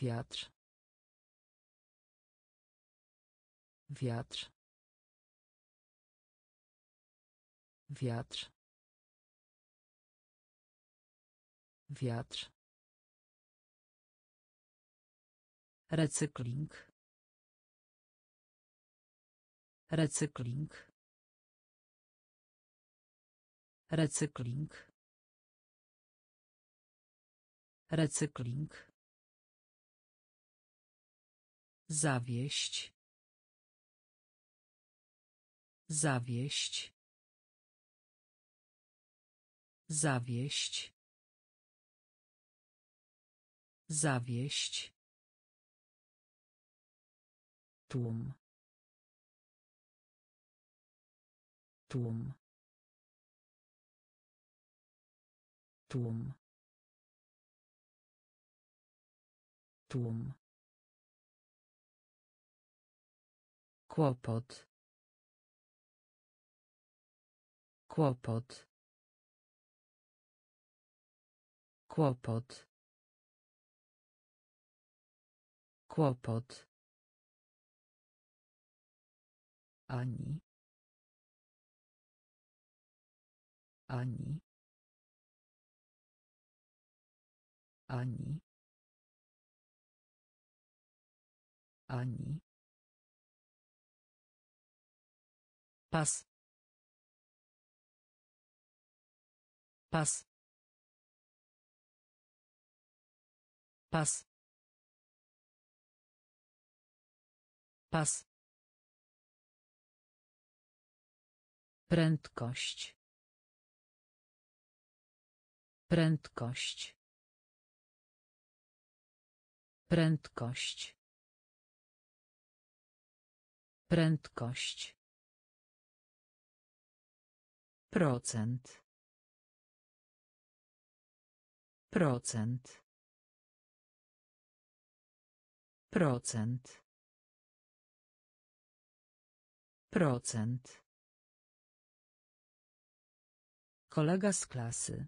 wiatr. Wiatr. Wiatr. Wiatr. Recykling. Recykling. Recykling. Recykling zawieść zawieść zawieść zawieść. Tłum. Tłum. Tłum. Tłum kłopot. Kłopot. Kłopot. Kłopot. Ani. Ani. Ani. Ani pas. Pas. Pas. Pas. Prędkość. Prędkość. Prędkość. Prędkość procent. Procent. Procent. Procent. Kolega z klasy.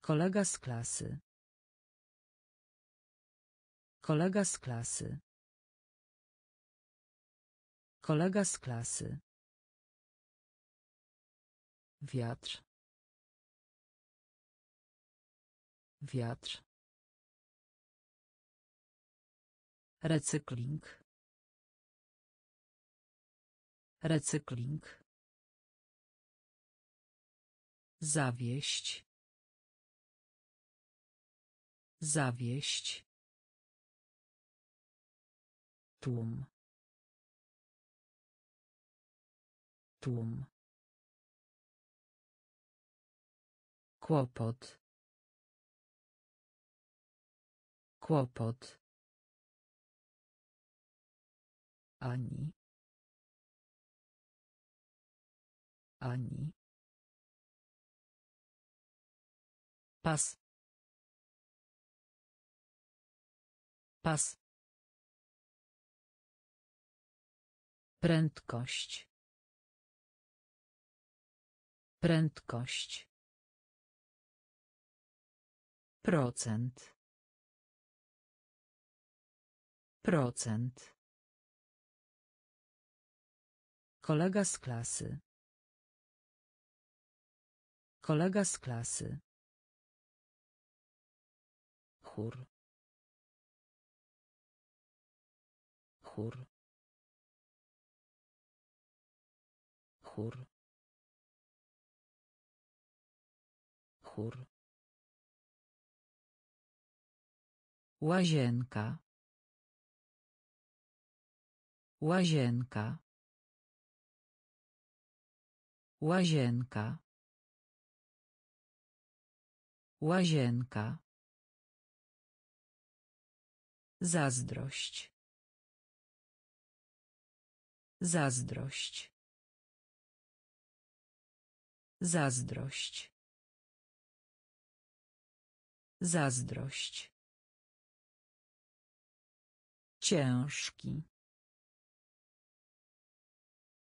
Kolega z klasy. Kolega z klasy. Kolega z klasy wiatr. Wiatr. Recykling. Recykling. Zawieść. Zawieść. Tłum. Tłum kłopot. Kłopot. Ani. Ani. Pas. Pas. Prędkość. Prędkość procent. Procent. Kolega z klasy. Kolega z klasy. Chór. Chór. Chór. Chór łazienka łazienka łazienka łazienka Zazdrość. Zazdrość. Zazdrość. Zazdrość. Ciężki.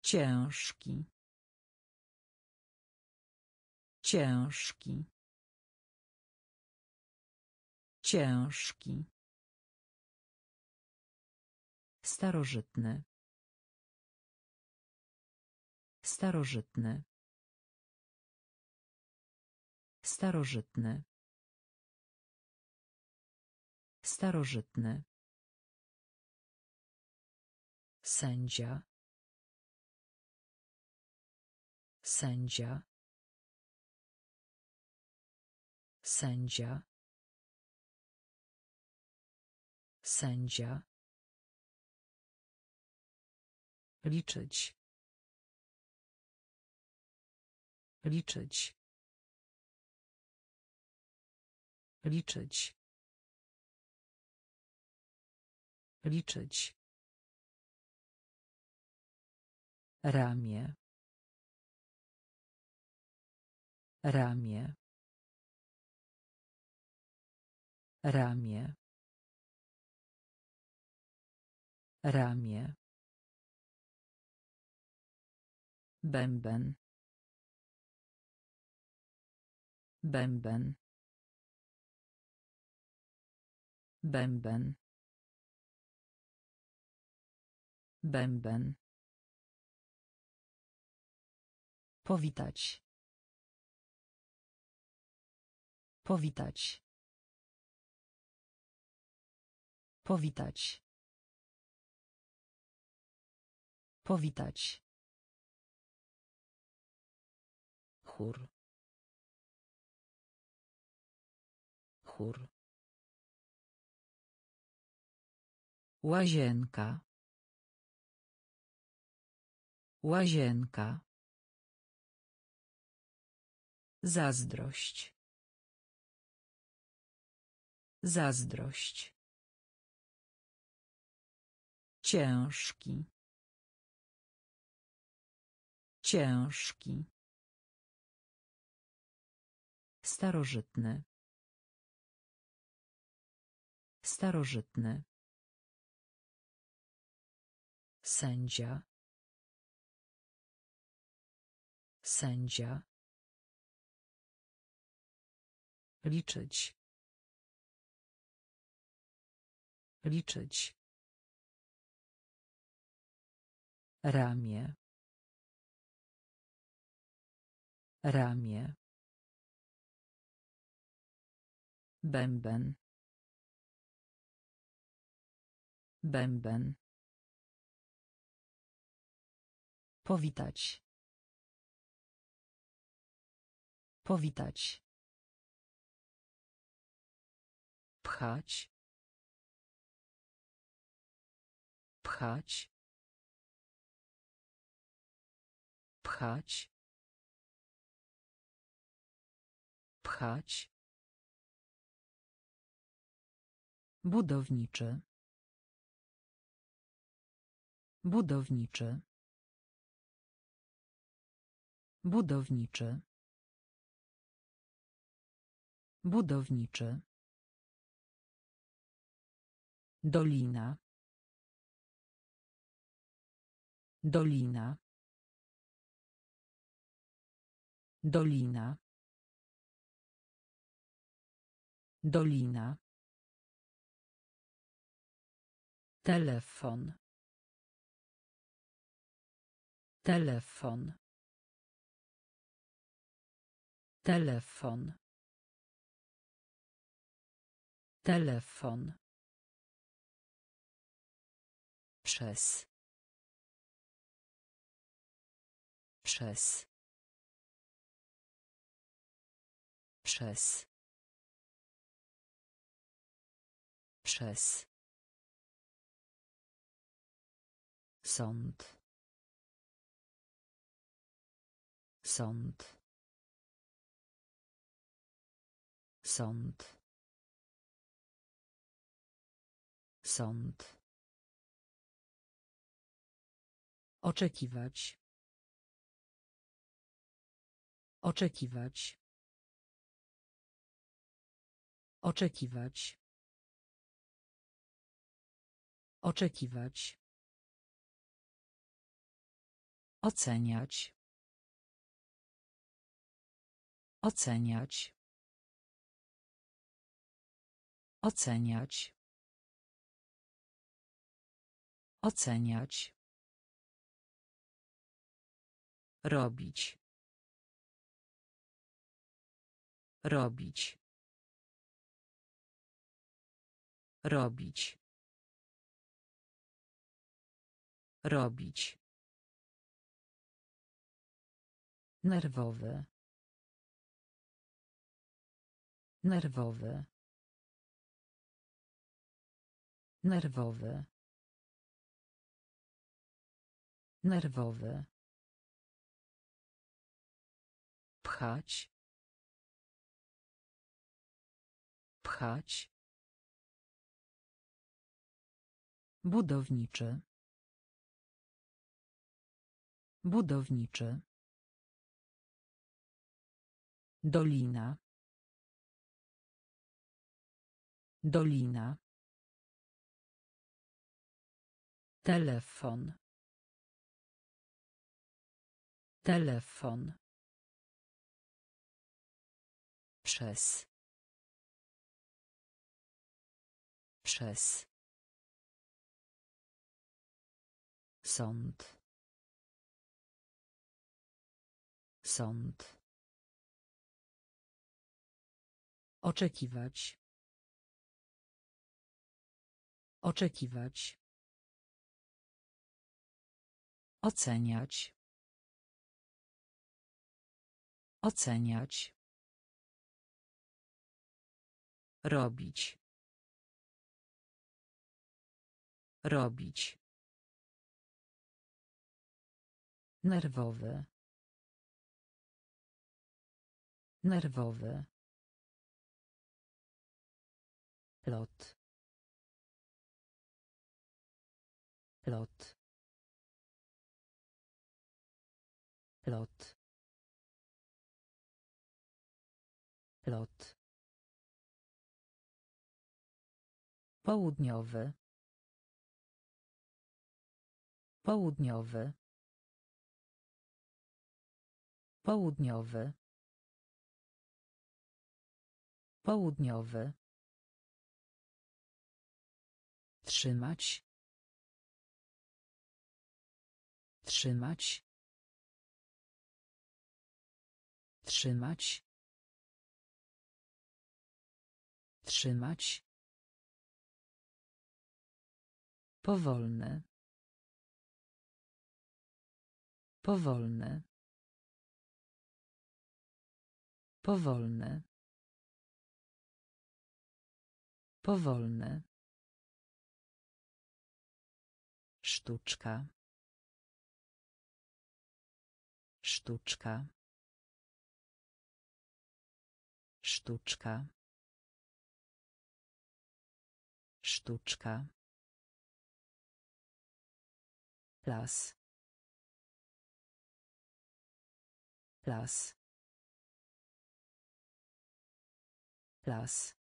Ciężki. Ciężki. Ciężki. Starożytny. Starożytny. Starożytny. Starożytny. Sędzia. Sędzia. Sędzia. Sędzia. Liczyć. Liczyć. Liczyć. Liczyć. Ramię. Ramię. Ramię. Ramię. Bęben. Bęben. Bęben. Bęben. Powitać. Powitać. Powitać. Powitać. Chór. Chór. Łazienka. Łazienka. Zazdrość. Zazdrość. Ciężki. Ciężki. Starożytny. Starożytny. Sędzia. Sędzia. Liczyć. Liczyć. Ramię. Ramię. Bęben. Bęben. Powitać. Powitać. Pchać. Pchać. Pchać. Pchać. Budowniczy. Budowniczy. Budowniczy. Budowniczy. Dolina. Dolina. Dolina. Dolina. Telefon. Telefon. Telefon. Telefon. Przez. Przez. Przez. Przez. Sąd. Sąd. Sąd. Sąd. Oczekiwać. Oczekiwać. Oczekiwać. Oczekiwać. Oceniać. Oceniać. Oceniać. Oceniać. Robić. Robić. Robić. Robić. Nerwowy. Nerwowy. Nerwowy. Nerwowy. Pchać. Pchać. Budowniczy. Budowniczy. Dolina. Dolina. Telefon. Telefon. Przez. Przez. Sąd. Sąd. Oczekiwać. Oczekiwać. Oceniać. Oceniać. Robić. Robić. Nerwowy. Nerwowy. Lot. Lot. Lot. Lot. Południowy. Południowy. Południowy. Południowy. Trzymać. Trzymać. Trzymać. Trzymać. Powolny. Powolny. Powolny. Powolny. Sztuczka. Sztuczka. Sztuczka. Sztuczka. Las. Las. Las.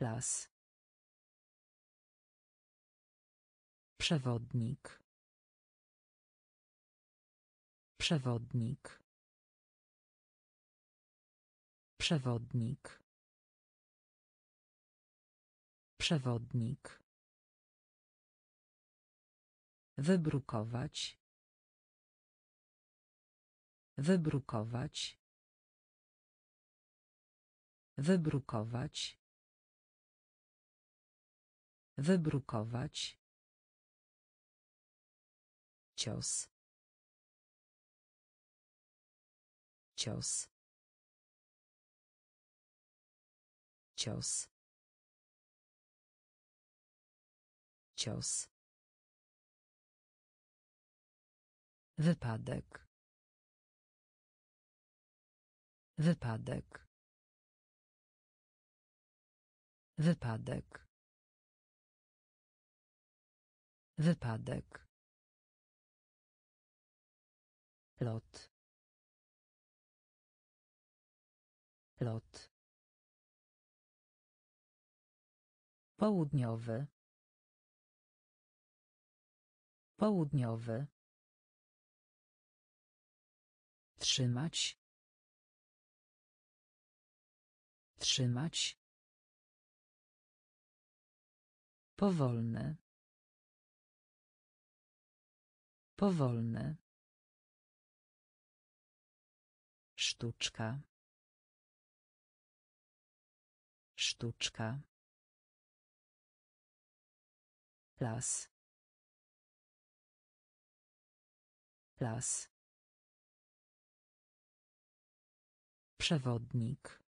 Las. Przewodnik. Przewodnik. Przewodnik. Przewodnik. Wybrukować. Wybrukować. Wybrukować. Wybrukować. Cios. Cios. Cios. Cios. Wypadek. Wypadek. Wypadek. Wypadek. Lot. Lot. Południowy. Południowy. Trzymać. Wstrzymać. Powolne. Powolne. Sztuczka. Sztuczka. Las. Las. Przewodnik.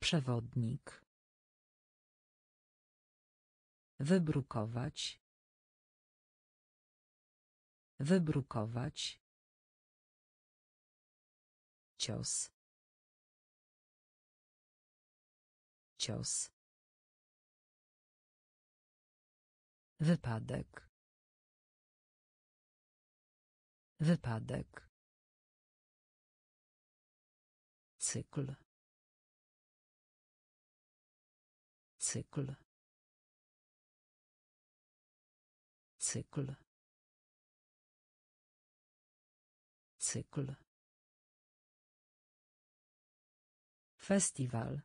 Przewodnik. Wybrukować. Wybrukować. Cios. Cios. Wypadek. Wypadek. Cykl. Cykl. Cykl. Cykl. Festiwal.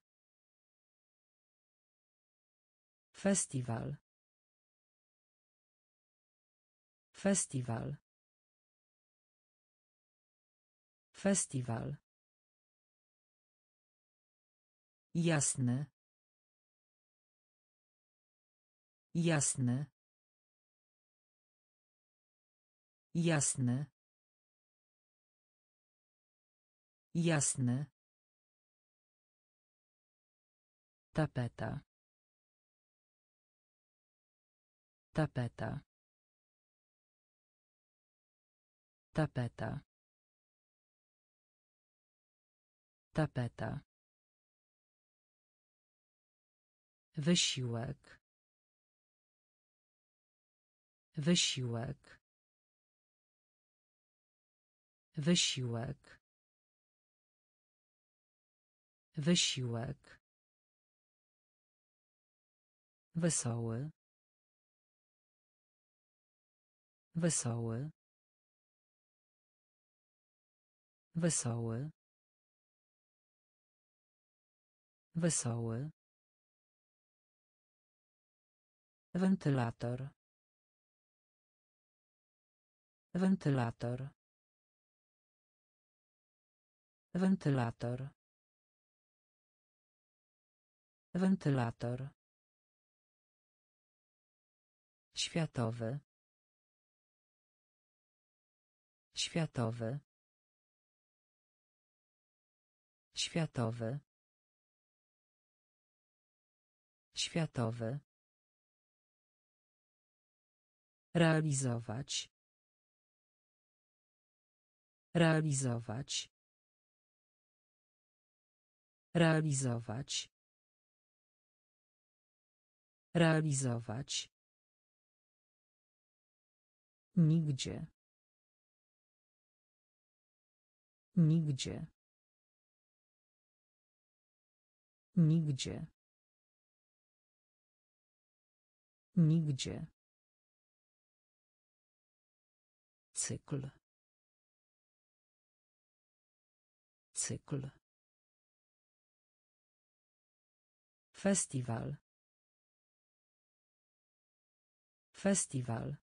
Festiwal. Festiwal. Festiwal. Jasne. Jasne. Jasne. Jasne. Tapeta. Tapeta. Tapeta. Tapeta. Wysiłek. Wysiłek. Wysiłek. Wysiłek. Wesoły. Wesoły. Wesoły. Wesoły. Wentylator. Wentylator. Wentylator. Wentylator. Światowy. Światowy. Światowy. Światowy. Realizować. Realizować. Realizować. Realizować. Nigdzie. Nigdzie. Nigdzie. Nigdzie. Cykl. Cykl. Festiwal. Festiwal.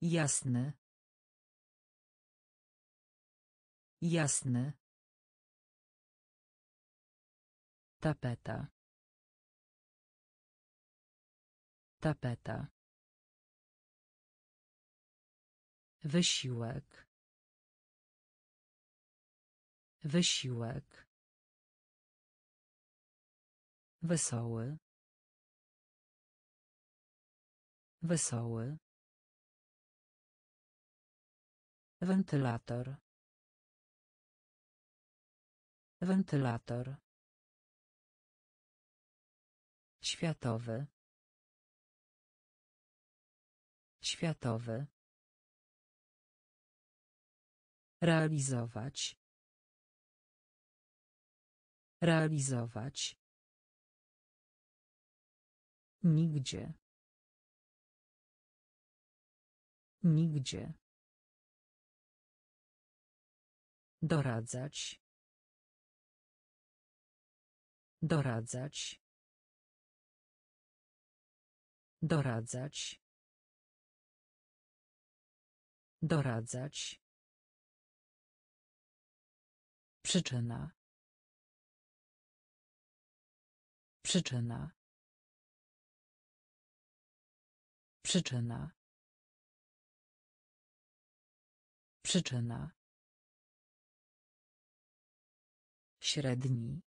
Jasne. Jasne. Tapeta. Tapeta. Wysiłek. Wysiłek. Wesoły. Wesoły. Wentylator. Wentylator. Światowy. Światowy. Realizować. Realizować. Nigdzie. Nigdzie. Doradzać. Doradzać. Doradzać. Doradzać. Przyczyna. Przyczyna. Przyczyna. Przyczyna. Średni.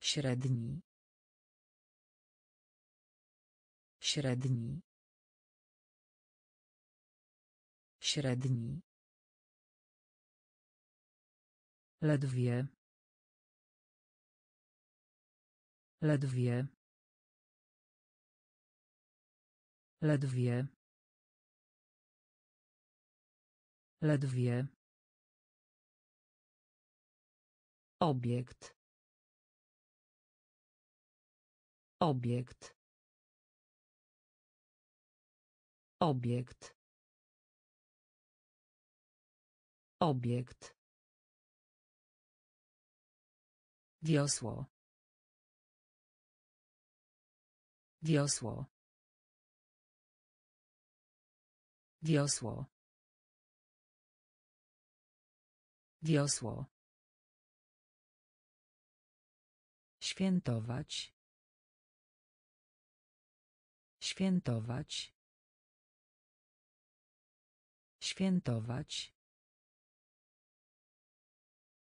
Średni. Średni. Średni. Ledwie. Ledwie. Ledwie. Ledwie. Obiekt. Obiekt. Obiekt. Obiekt. Wiosło. Wiosło. Wiosło. Wiosło. Świętować. Świętować. Świętować.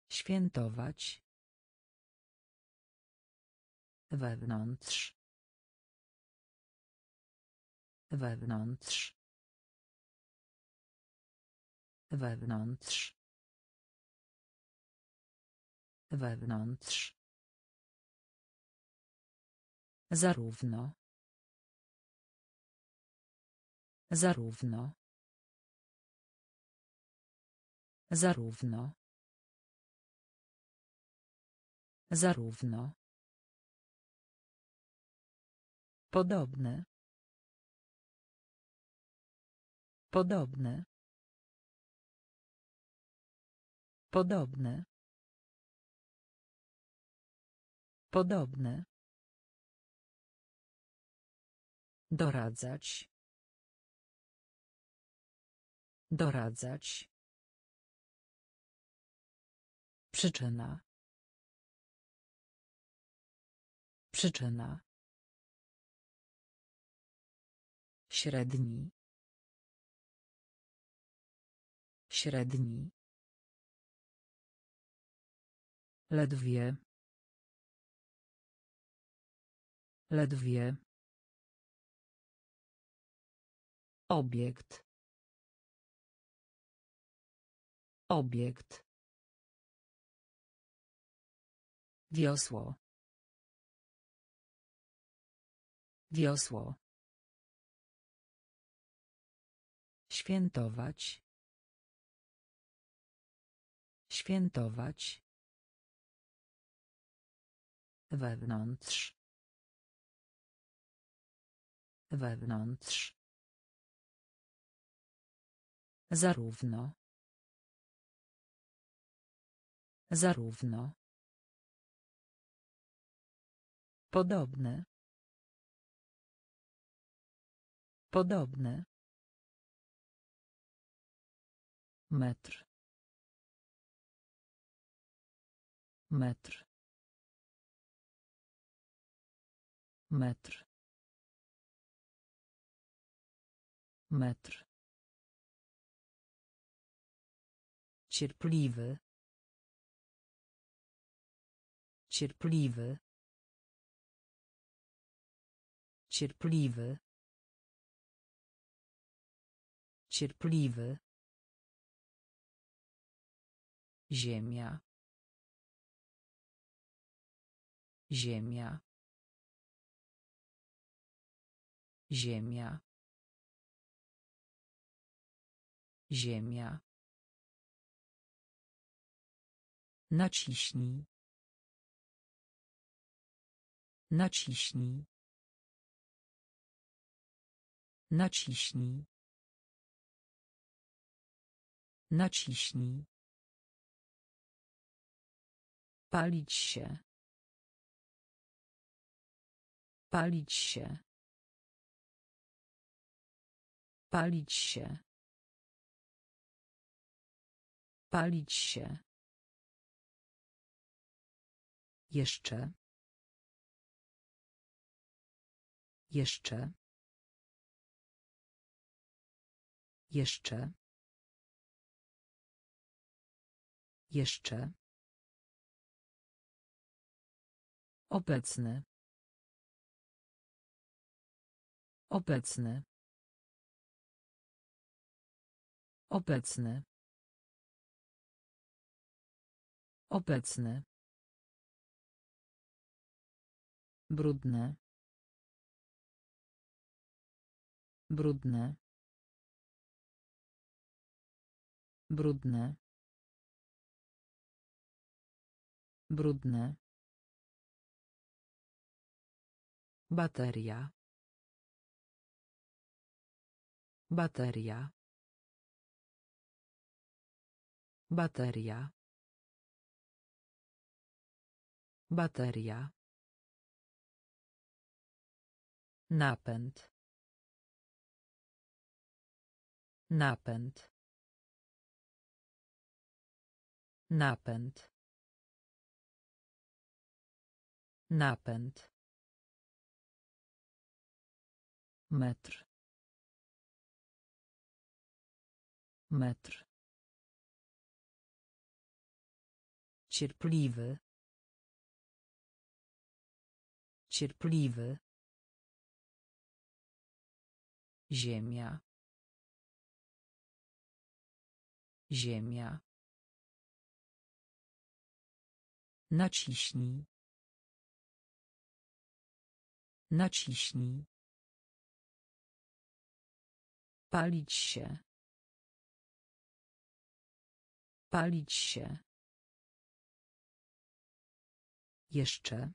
Świętować. Wewnątrz. Wewnątrz. Wewnątrz. Wewnątrz. Zarówno. Zarówno. Zarówno. Zarówno. Podobne. Podobne. Podobne. Podobne. Doradzać. Doradzać. Przyczyna. Przyczyna. Średni. Średni. Ledwie. Ledwie. Obiekt. Obiekt. Wiosło. Wiosło. Świętować. Świętować. Wewnątrz. Wewnątrz. Zarówno. Zarówno. Podobne. Podobne. Metr. Metr. Metr. Metr. Cierpliwy. Cierpliwy. Cierpliwy. Cierpliwy. Ziemia. Ziemia. Ziemia. Ziemia. Naciśnij. Naciśnij. Naciśnij. Naciśnij. Palić się. Palić się. Palić się. Palić się. Jeszcze. Jeszcze. Jeszcze. Jeszcze. Obecny. Obecny. Obecny. Obecny. Brudne. Brudne. Brudne. Brudne. Bateria. Bateria. Bateria. Bateria. Napęd. Napęd. Napęd. Napęd. Metr. Metr. Cierpliwy. Cierpliwy. Ziemia. Ziemia. Naciśnij. Naciśnij. Palić się. Palić się. Jeszcze.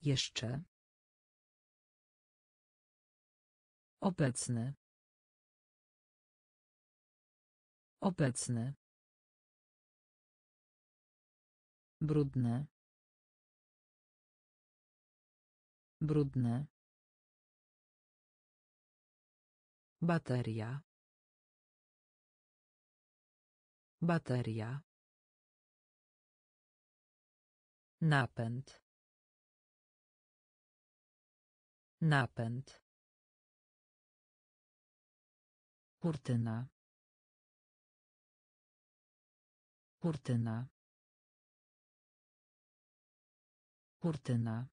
Jeszcze. Obecny. Obecny. Brudne. Brudne. Bateria. Bateria. Napęd. Napęd. Kurtyna. Kurtyna. Kurtyna.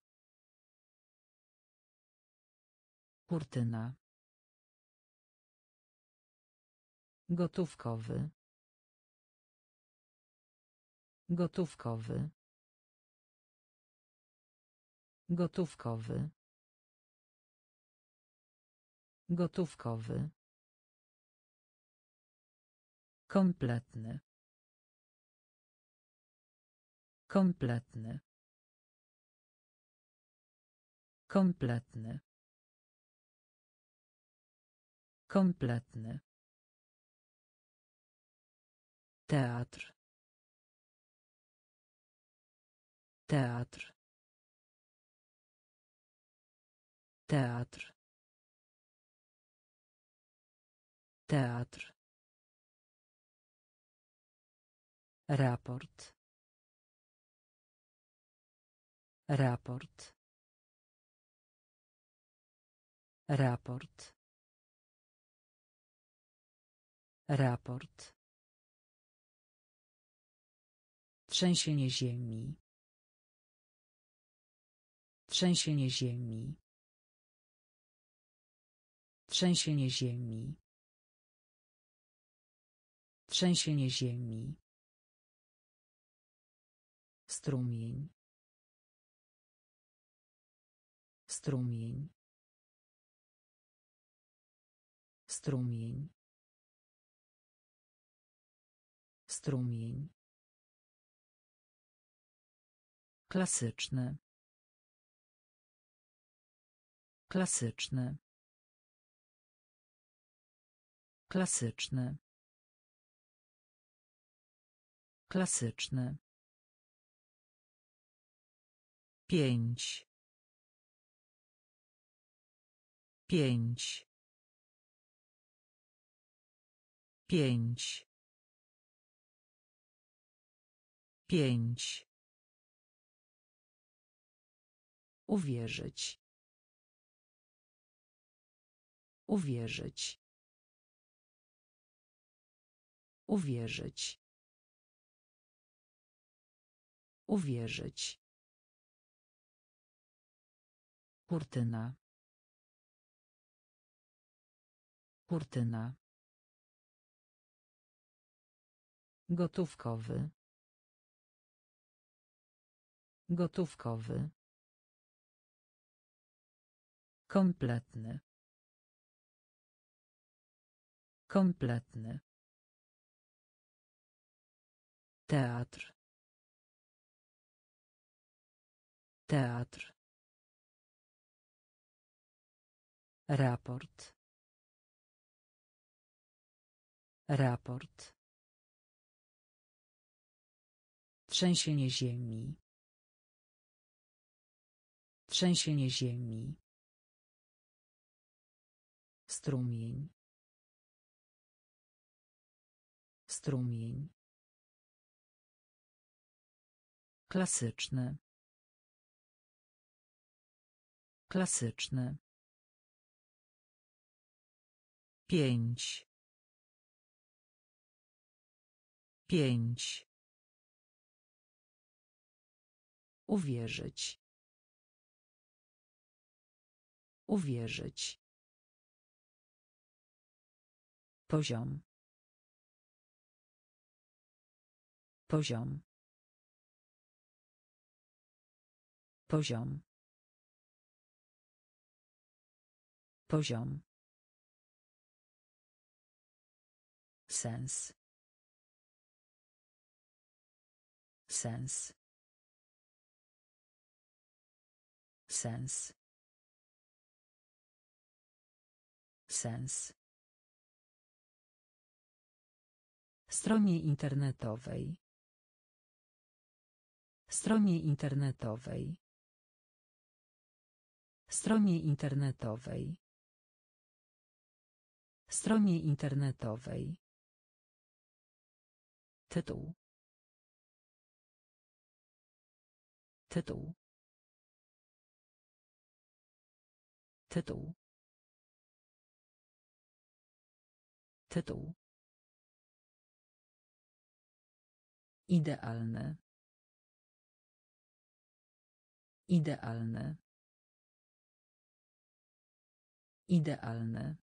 Kurtyna. Gotówkowy. Gotówkowy. Gotówkowy. Gotówkowy. Kompletny. Kompletny. Kompletny. Kompletny. Teatr. Teatr. Teatr. Teatr. Raport. Raport. Raport. Raport. Trzęsienie ziemi. Trzęsienie ziemi. Trzęsienie ziemi. Trzęsienie ziemi. Strumień. Strumień. Strumień. Strumień. Klasyczny. Klasyczny. Klasyczny. Klasyczny. Pięć. Pięć. Pięć. Pięć. Uwierzyć. Uwierzyć. Uwierzyć. Uwierzyć. Kurtyna. Kurtyna. Gotówkowy. Gotówkowy. Kompletny. Kompletny. Teatr. Teatr. Raport. Raport. Trzęsienie ziemi. Trzęsienie ziemi. Strumień. Strumień. Klasyczny. Klasyczny. Pięć. Pięć. Uwierzyć. Uwierzyć. Poziom. Poziom. Poziom. Poziom. Sens. Sens. Sens. Sens. Stronie internetowej. Stronie internetowej. Stronie internetowej. Stronie internetowej. Tytuł. Tytuł. Tytuł. Tytuł. Idealne. Idealne. Idealne.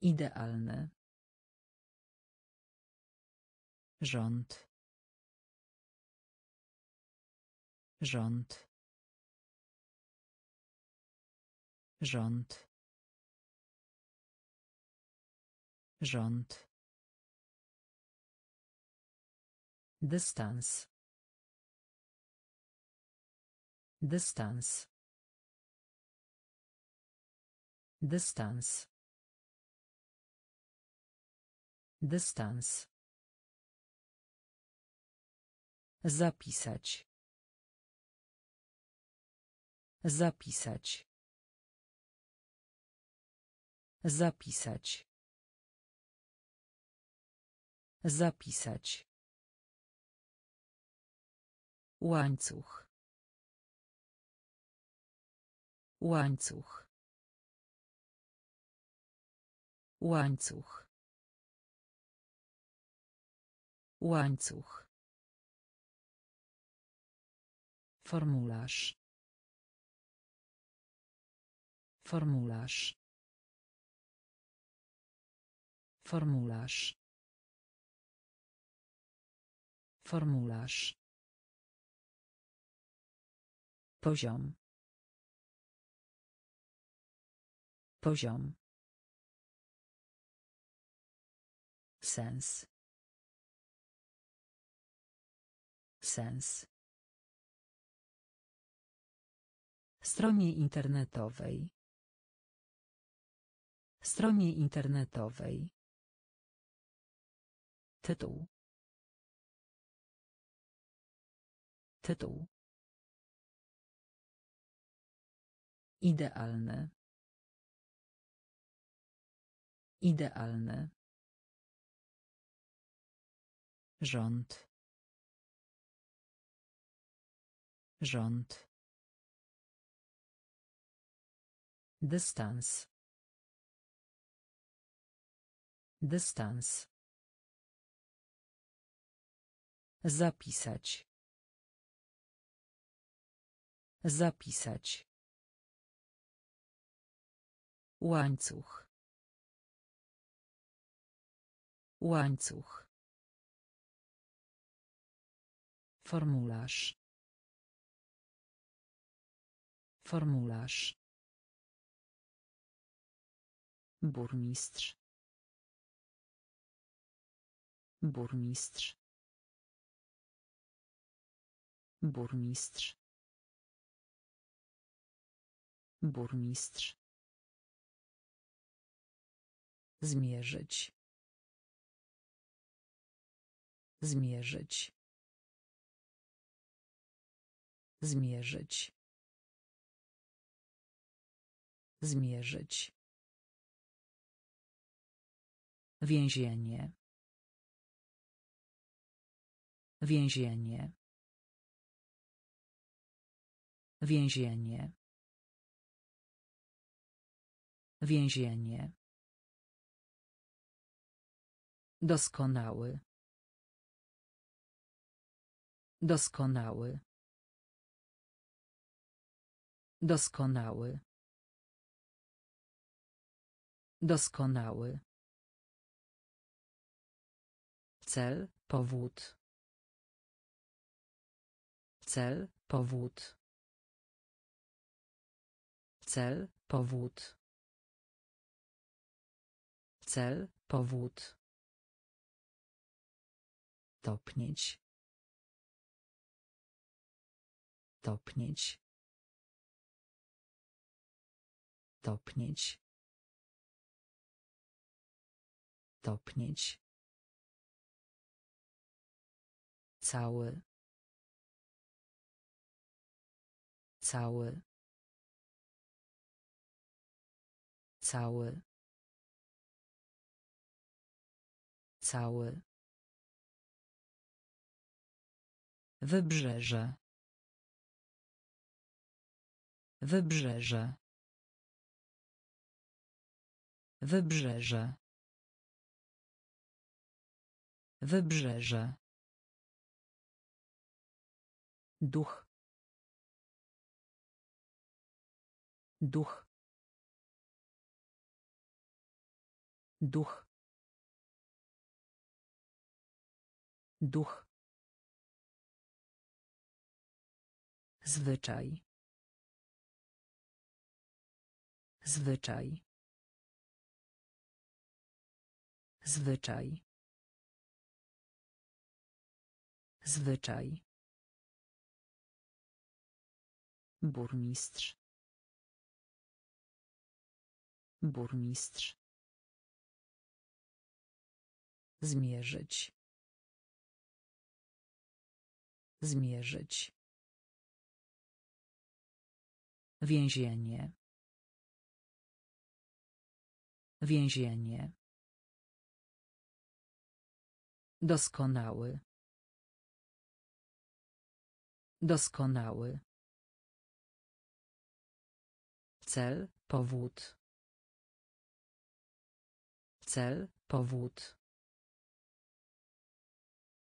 Idealne. Rząd. Rząd. Rząd. Rząd. Dystans. Dystans. Dystans. Dystans. Zapisać. Zapisać. Zapisać. Zapisać. Łańcuch. Łańcuch. Łańcuch. Łańcuch. Formularz. Formularz. Formularz. Formularz. Poziom. Poziom. Sens. Sens. Stronie internetowej. Stronie internetowej. Tytuł. Tytuł. Idealne. Idealne. Rząd. Rząd. Dystans. Dystans. Zapisać. Zapisać. Łańcuch. Łańcuch. Formularz. Formularz. Burmistrz. Burmistrz. Burmistrz. Burmistrz. Zmierzyć. Zmierzyć. Zmierzyć. Zmierzyć. Więzienie. Więzienie. Więzienie. Więzienie. Doskonały. Doskonały. Doskonały. Doskonały. Cel, powód. Cel, powód. Cel, powód. Cel, powód. Topnieć. Topnieć. Topnieć. Topnieć. Cały. Cały. Cały. Cały. Wybrzeże. Wybrzeże. Wybrzeże. Wybrzeże. Duch. Duch. Duch. Duch. Zwyczaj. Zwyczaj. Zwyczaj. Zwyczaj. Burmistrz. Burmistrz. Zmierzyć. Zmierzyć. Więzienie. Więzienie. Doskonały. Doskonały. Cel, powód. Cel, powód.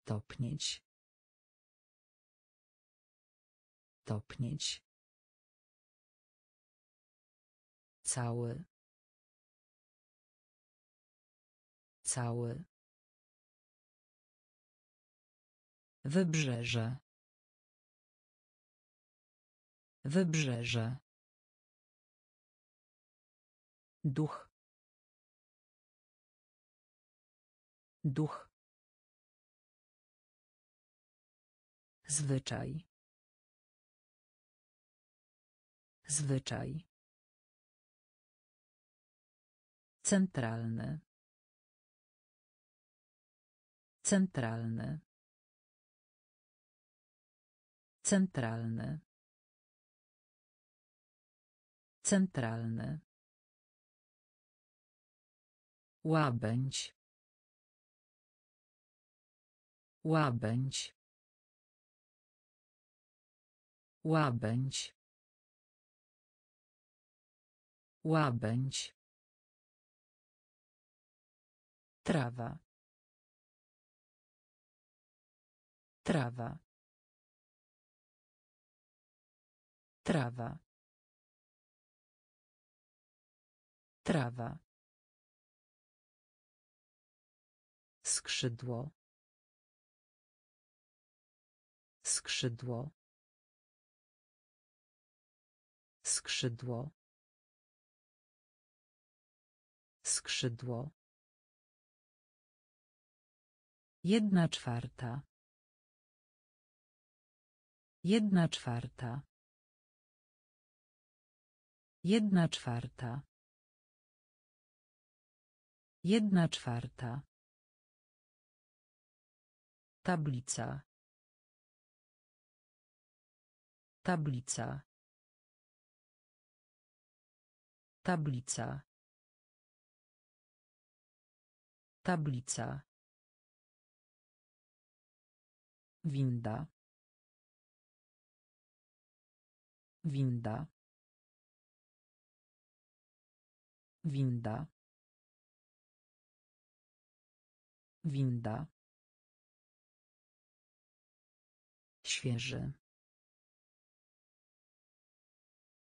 Topnieć. Topnieć. Cały. Cały. Wybrzeże. Wybrzeże. Duch. Duch. Zwyczaj. Zwyczaj. Centralny. Centralny. Centralny. Centralny. Łabędź. Łabędź. Łabędź. Łabędź. Trawa. Trawa. Trawa. Trawa. Skrzydło. Skrzydło. Skrzydło. Skrzydło. Jedna czwarta. Jedna czwarta. Jedna czwarta. Jedna czwarta. Tablica. Tablica. Tablica. Tablica. Winda. Winda. Winda. Winda. Świeży.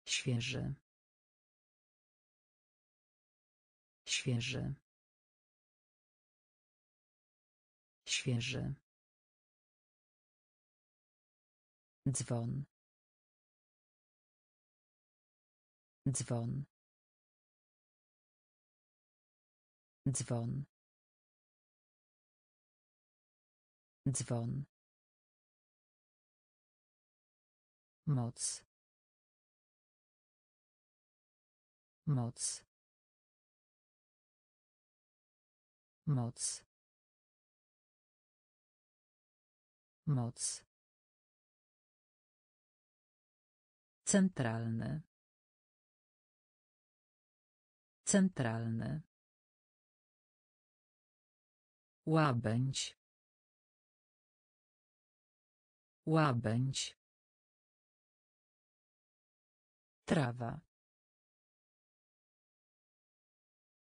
Świeży. Świeży. Świeży. Dzwon. Dzwon. Dzwon. Dzwon. Moc. Moc. Moc. Moc. Centralny. Centralny. Łabędź. Łabędź. Trawa.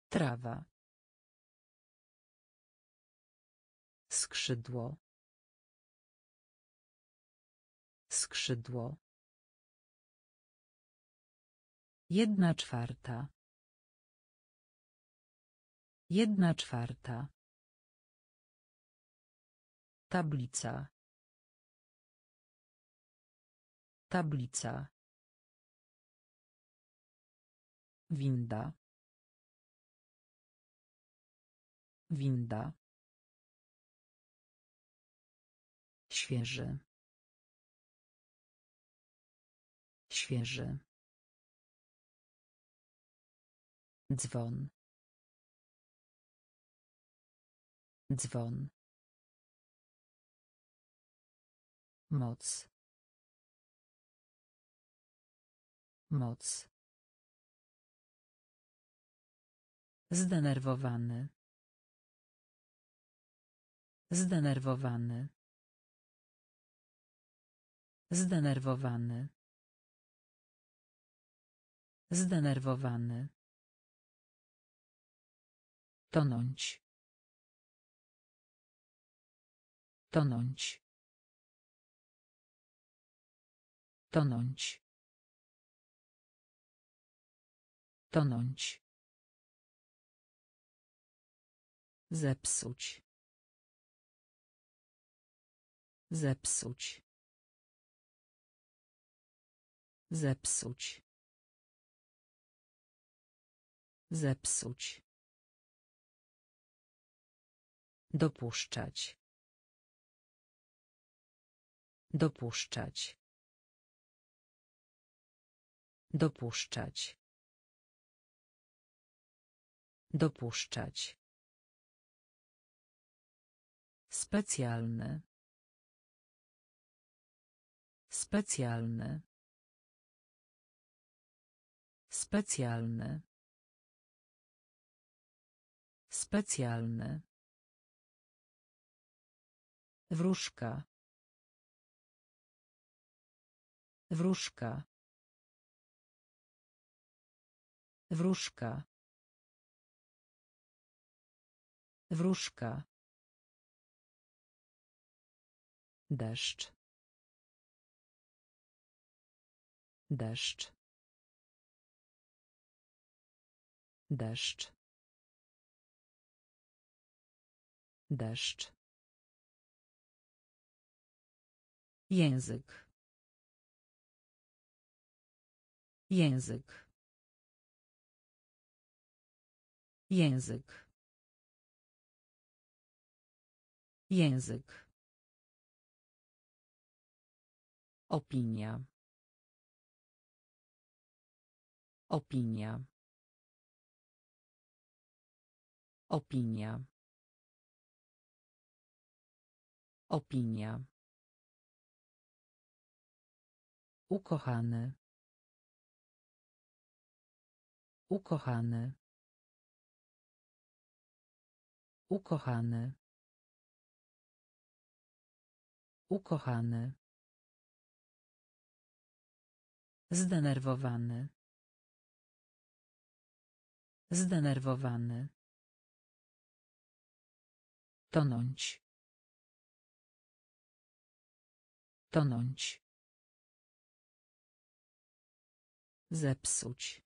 Trawa. Skrzydło. Skrzydło. Jedna czwarta. Jedna czwarta. Tablica. Tablica. Winda. Winda. Świeży. Świeży. Dzwon. Dzwon. Moc. Moc. Zdenerwowany. Zdenerwowany. Zdenerwowany. Zdenerwowany. Tonąć. Tonąć. Tonąć. Tonąć. Zepsuć. Zepsuć. Zepsuć. Zepsuć. Dopuszczać. Dopuszczać. Dopuszczać. Dopuszczać. Specjalny. Specjalny. Specjalny. Specjalny. Wróżka. Wróżka. Wróżka. Wróżka. Deszcz. Deszcz. Deszcz. Deszcz. Język. Język. Język. Język. Opinia. Opinia. Opinia. Opinia. Ukochany. Ukochany. Ukochany. Ukochany. Zdenerwowany. Zdenerwowany. Tonąć. Tonąć. Zepsuć.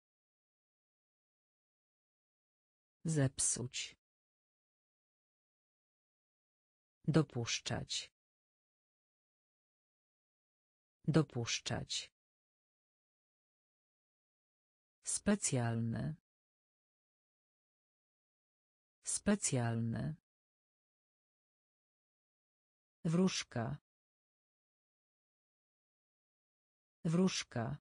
Zepsuć. Dopuszczać. Dopuszczać. Specjalny. Specjalny. Wróżka. Wróżka.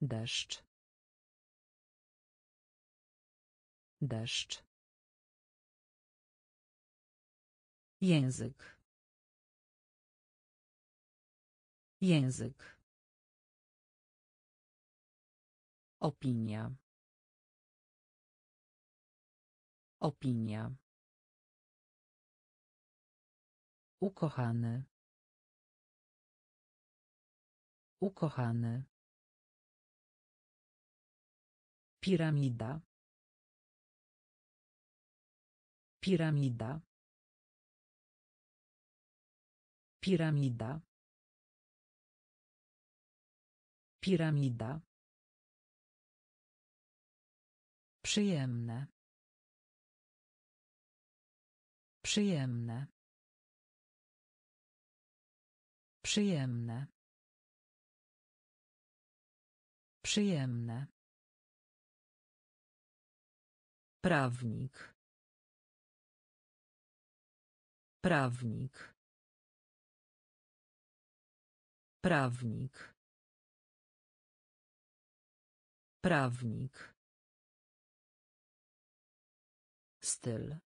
Deszcz. Deszcz. Język. Język. Opinia. Opinia. Ukochany. Ukochany. Piramida. Piramida. Piramida. Piramida. Przyjemne. Przyjemne. Przyjemne. Przyjemne. Prawnik. Prawnik. Prawnik. Prawnik. Styl.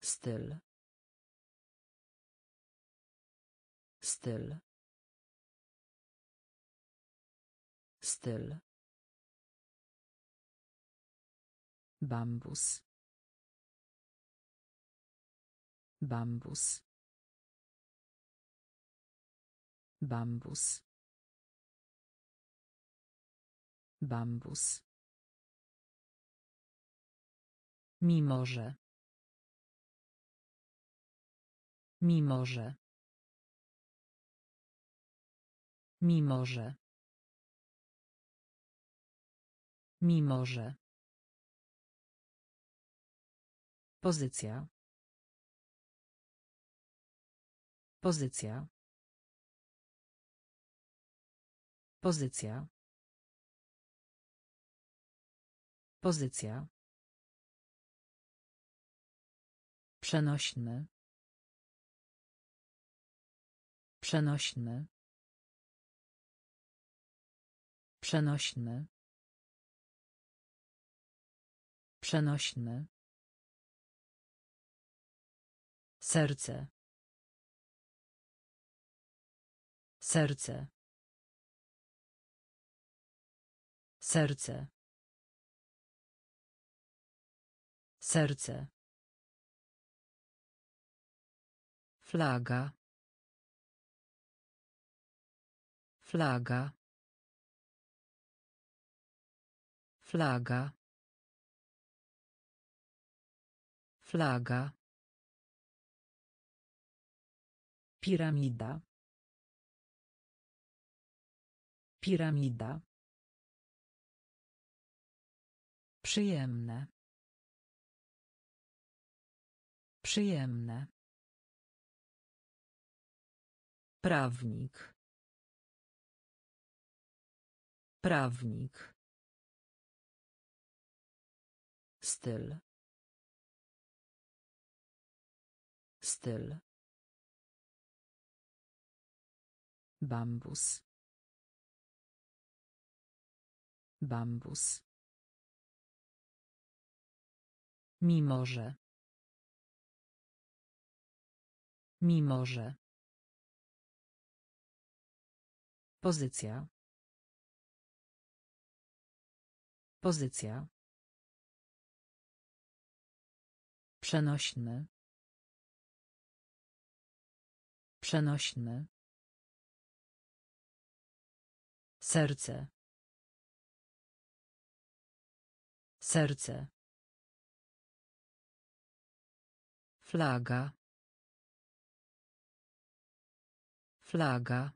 Styl. Styl. Styl. Bambus. Bambus. Bambus. Bambus. Mimo że. Mimo że. Mimo że. Mimo że. Pozycja. Pozycja. Pozycja. Pozycja. Przenośny. Przenośny. Przenośny. Przenośny. Serce. Serce. Serce. Serce. Flaga. Flaga. Flaga. Flaga. Piramida. Piramida. Przyjemne. Przyjemne. Prawnik. Prawnik. Styl. Styl. Bambus. Bambus. Mimo że. Mimo że. Pozycja. Pozycja. Przenośny. Przenośny. Serce. Serce. Flaga. Flaga.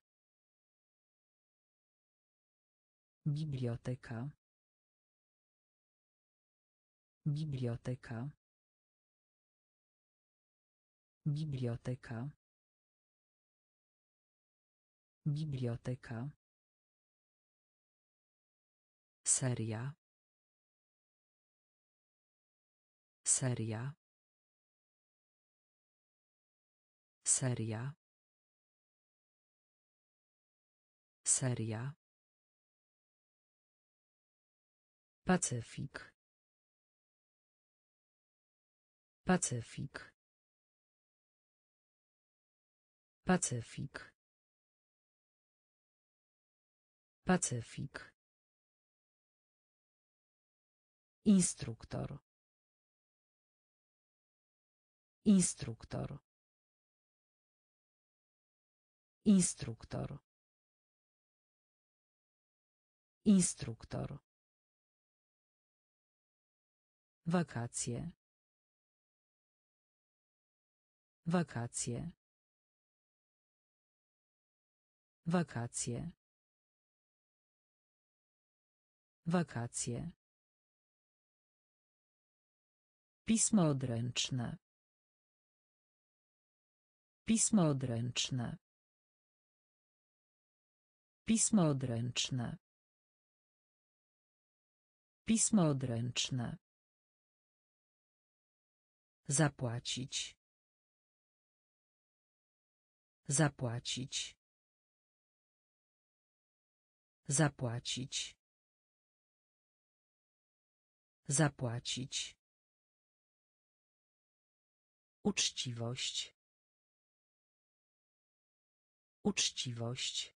Biblioteka. Biblioteka. Biblioteka. Biblioteka. Seria. Seria. Seria. Seria. Pacyfik. Pacyfik. Pacyfik. Pacyfik. Instruktor. Instruktor. Instruktor. Instruktor. Wakacje. Wakacje. Wakacje. Wakacje. Pismo odręczne. Pismo odręczne. Pismo odręczne. Pismo odręczne. Zapłacić. Zapłacić. Zapłacić. Zapłacić. Uczciwość. Uczciwość.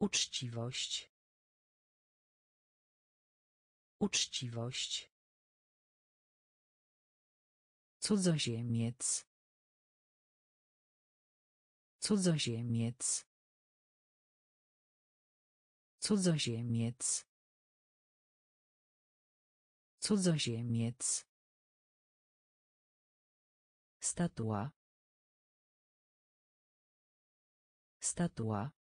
Uczciwość. Uczciwość. Cudzoziemiec. Cudzoziemiec. Cudzoziemiec. Cudzoziemiec. Statua. Statua.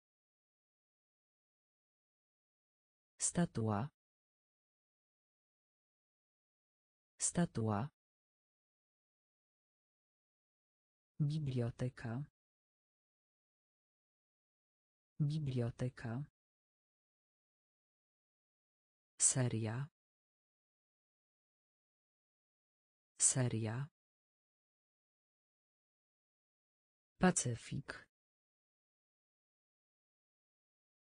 Statua. Statua. Biblioteka. Biblioteka. Seria. Seria. Pacyfik.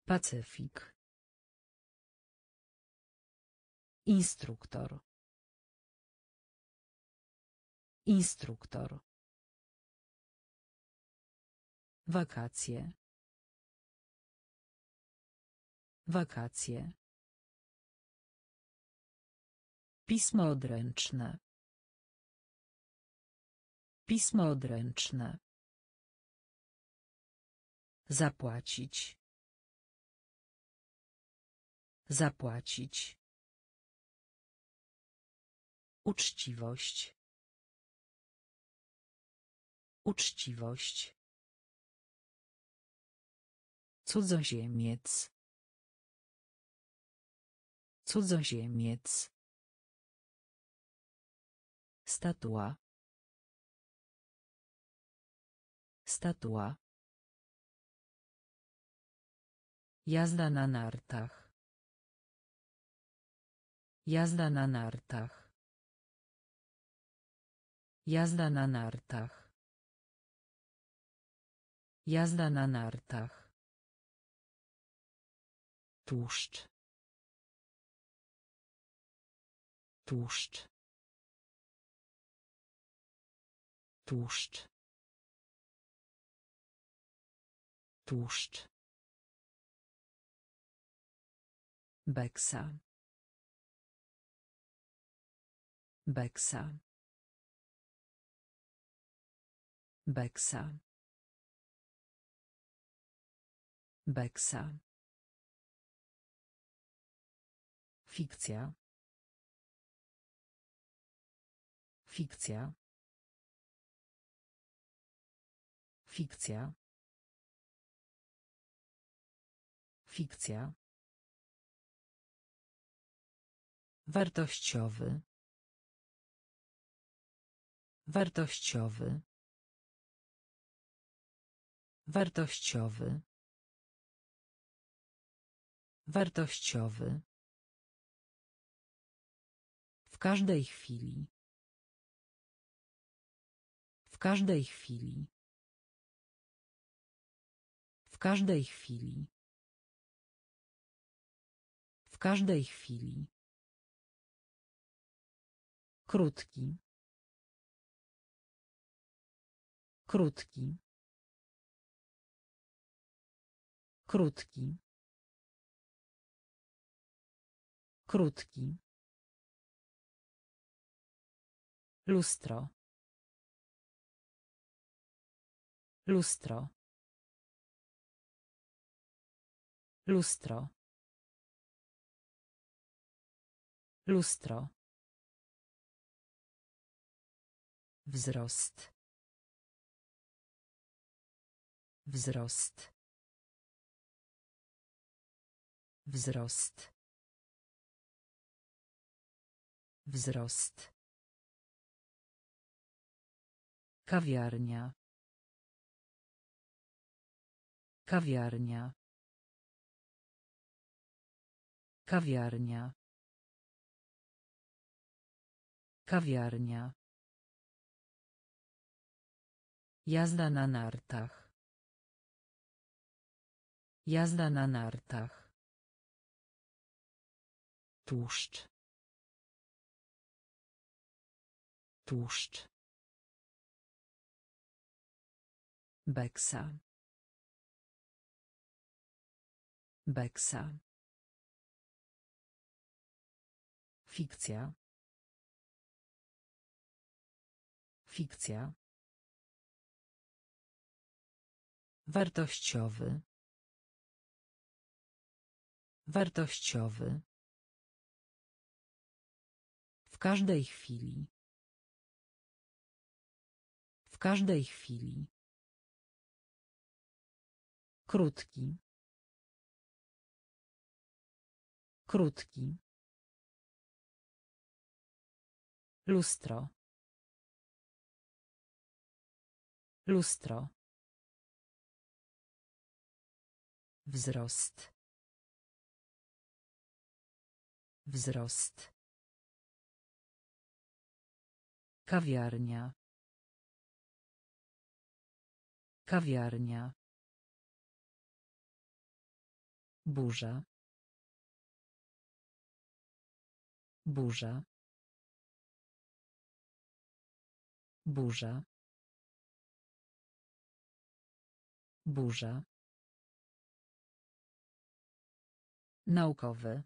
Pacyfik. Instruktor. Instruktor. Wakacje. Wakacje. Pismo odręczne. Pismo odręczne. Zapłacić. Zapłacić. Uczciwość. Uczciwość. Cudzoziemiec. Cudzoziemiec. Statua. Statua. Jazda na nartach. Jazda na nartach. Jazda na nartach. Jazda na nartach. Tłuszcz. Tłuszcz. Tłuszcz. Tłuszcz. Beksa. Beksa. Beksa. Beksa. Fikcja. Fikcja. Fikcja. Fikcja. Wartościowy. Wartościowy. Wartościowy. Wartościowy. W każdej chwili. W każdej chwili. W każdej chwili. W każdej chwili. Krótki. Krótki. Krótki. Krótki. Lustro. Lustro. Lustro. Lustro. Wzrost. Wzrost. Wzrost. Wzrost. Kawiarnia. Kawiarnia. Kawiarnia. Kawiarnia. Jazda na nartach. Jazda na nartach. Tłuszcz. Tłuszcz. Beksa. Beksa. Fikcja. Fikcja. Wartościowy. Wartościowy. W każdej chwili. W każdej chwili. Krótki. Krótki. Lustro. Lustro. Wzrost. Wzrost. Kawiarnia. Kawiarnia. Burza. Burza. Burza. Burza. Naukowy.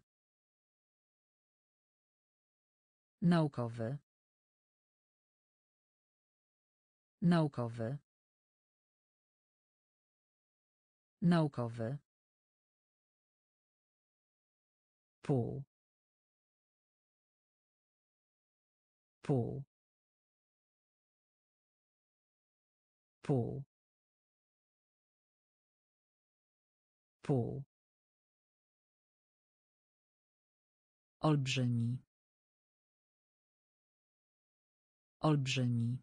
Naukowy. Naukowy. Naukowy. Pół. Pół. Pół. Pół. Olbrzymi. Olbrzymi.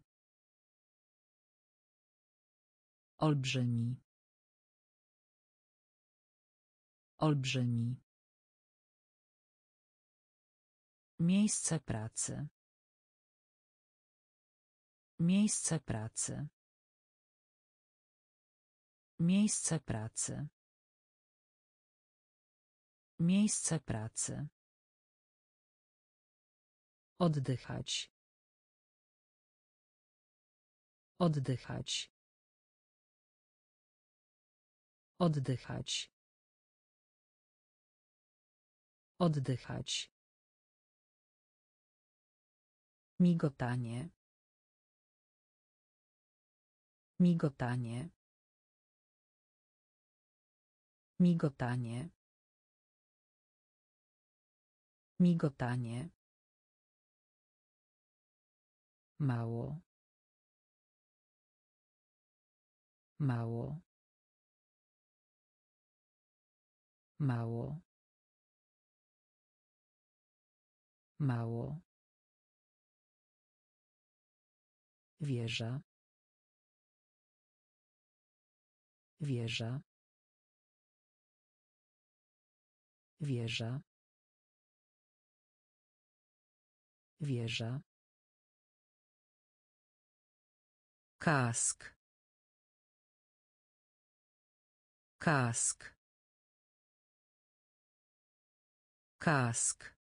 Olbrzymi. Olbrzymi. Miejsce pracy. Miejsce pracy. Miejsce pracy. Miejsce pracy. Oddychać. Oddychać. Oddychać. Oddychać. Migotanie. Migotanie. Migotanie. Migotanie. Mało. Mało. Mało. Mało. Wieża. Wieża. Wieża. Wieża. Kask. Kask. Kask.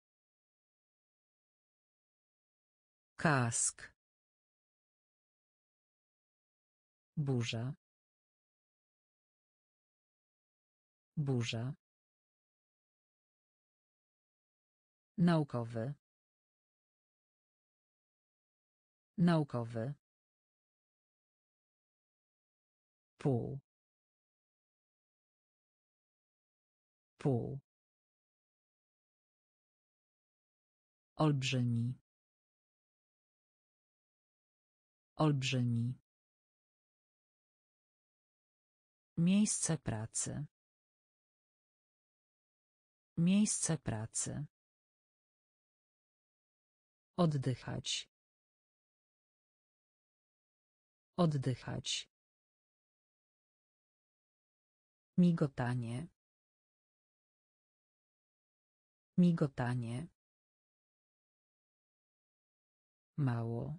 Kask. Burza. Burza. Naukowy. Naukowy. Pół. Pół. Olbrzymi. Olbrzymi. Miejsce pracy. Miejsce pracy. Oddychać. Oddychać. Migotanie. Migotanie. Mało.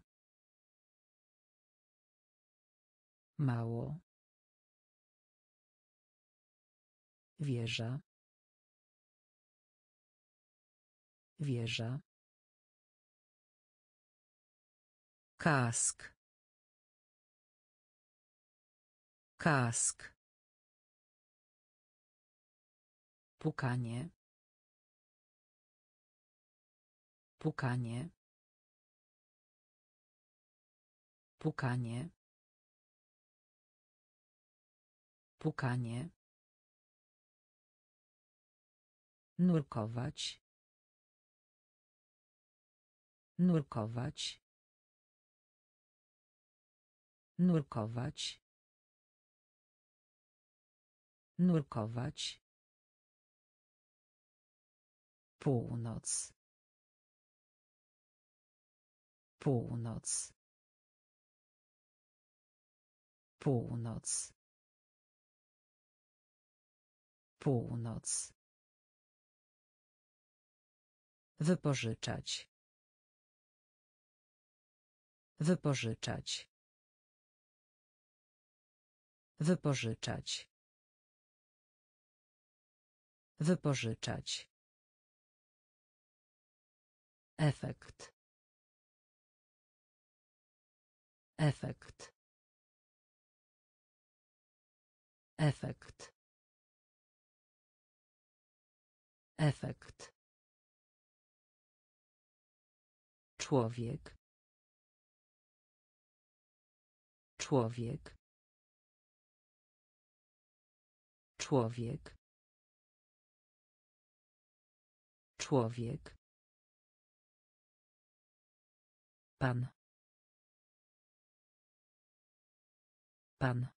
Mało. Wieża. Wieża. Kask. Kask. Pukanie. Pukanie. Pukanie. Pukanie. Nurkować. Nurkować. Nurkować. Nurkować. Północ. Północ. Północ. Północ. Wypożyczać. Wypożyczać. Wypożyczać. Wypożyczać. Efekt. Efekt. Efekt. Efekt. Człowiek. Człowiek. Człowiek. Człowiek. Pan. Pan.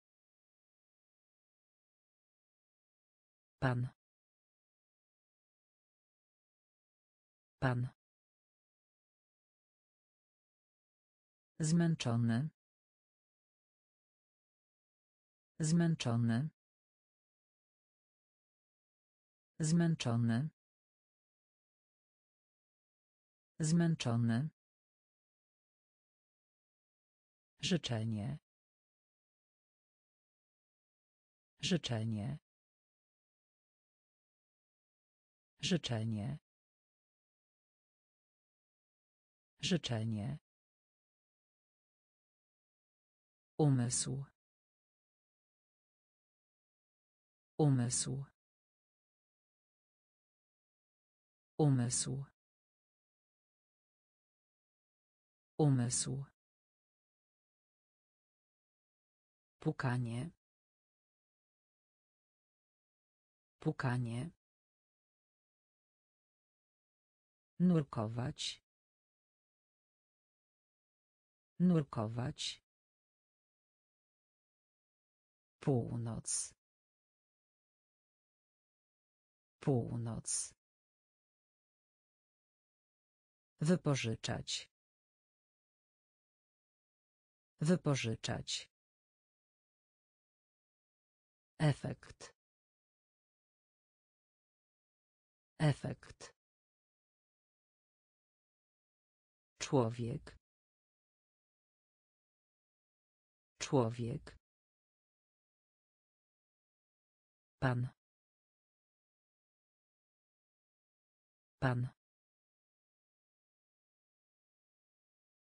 Pan. Pan. Zmęczony. Zmęczony. Zmęczony. Zmęczony. Życzenie. Życzenie. Życzenie. Życzenie. Umysł. Umysł. Umysł. Umysł. Pukanie. Pukanie. Nurkować. Nurkować. Północ. Północ. Wypożyczać. Wypożyczać. Efekt. Efekt. Człowiek. Człowiek. Pan. Pan.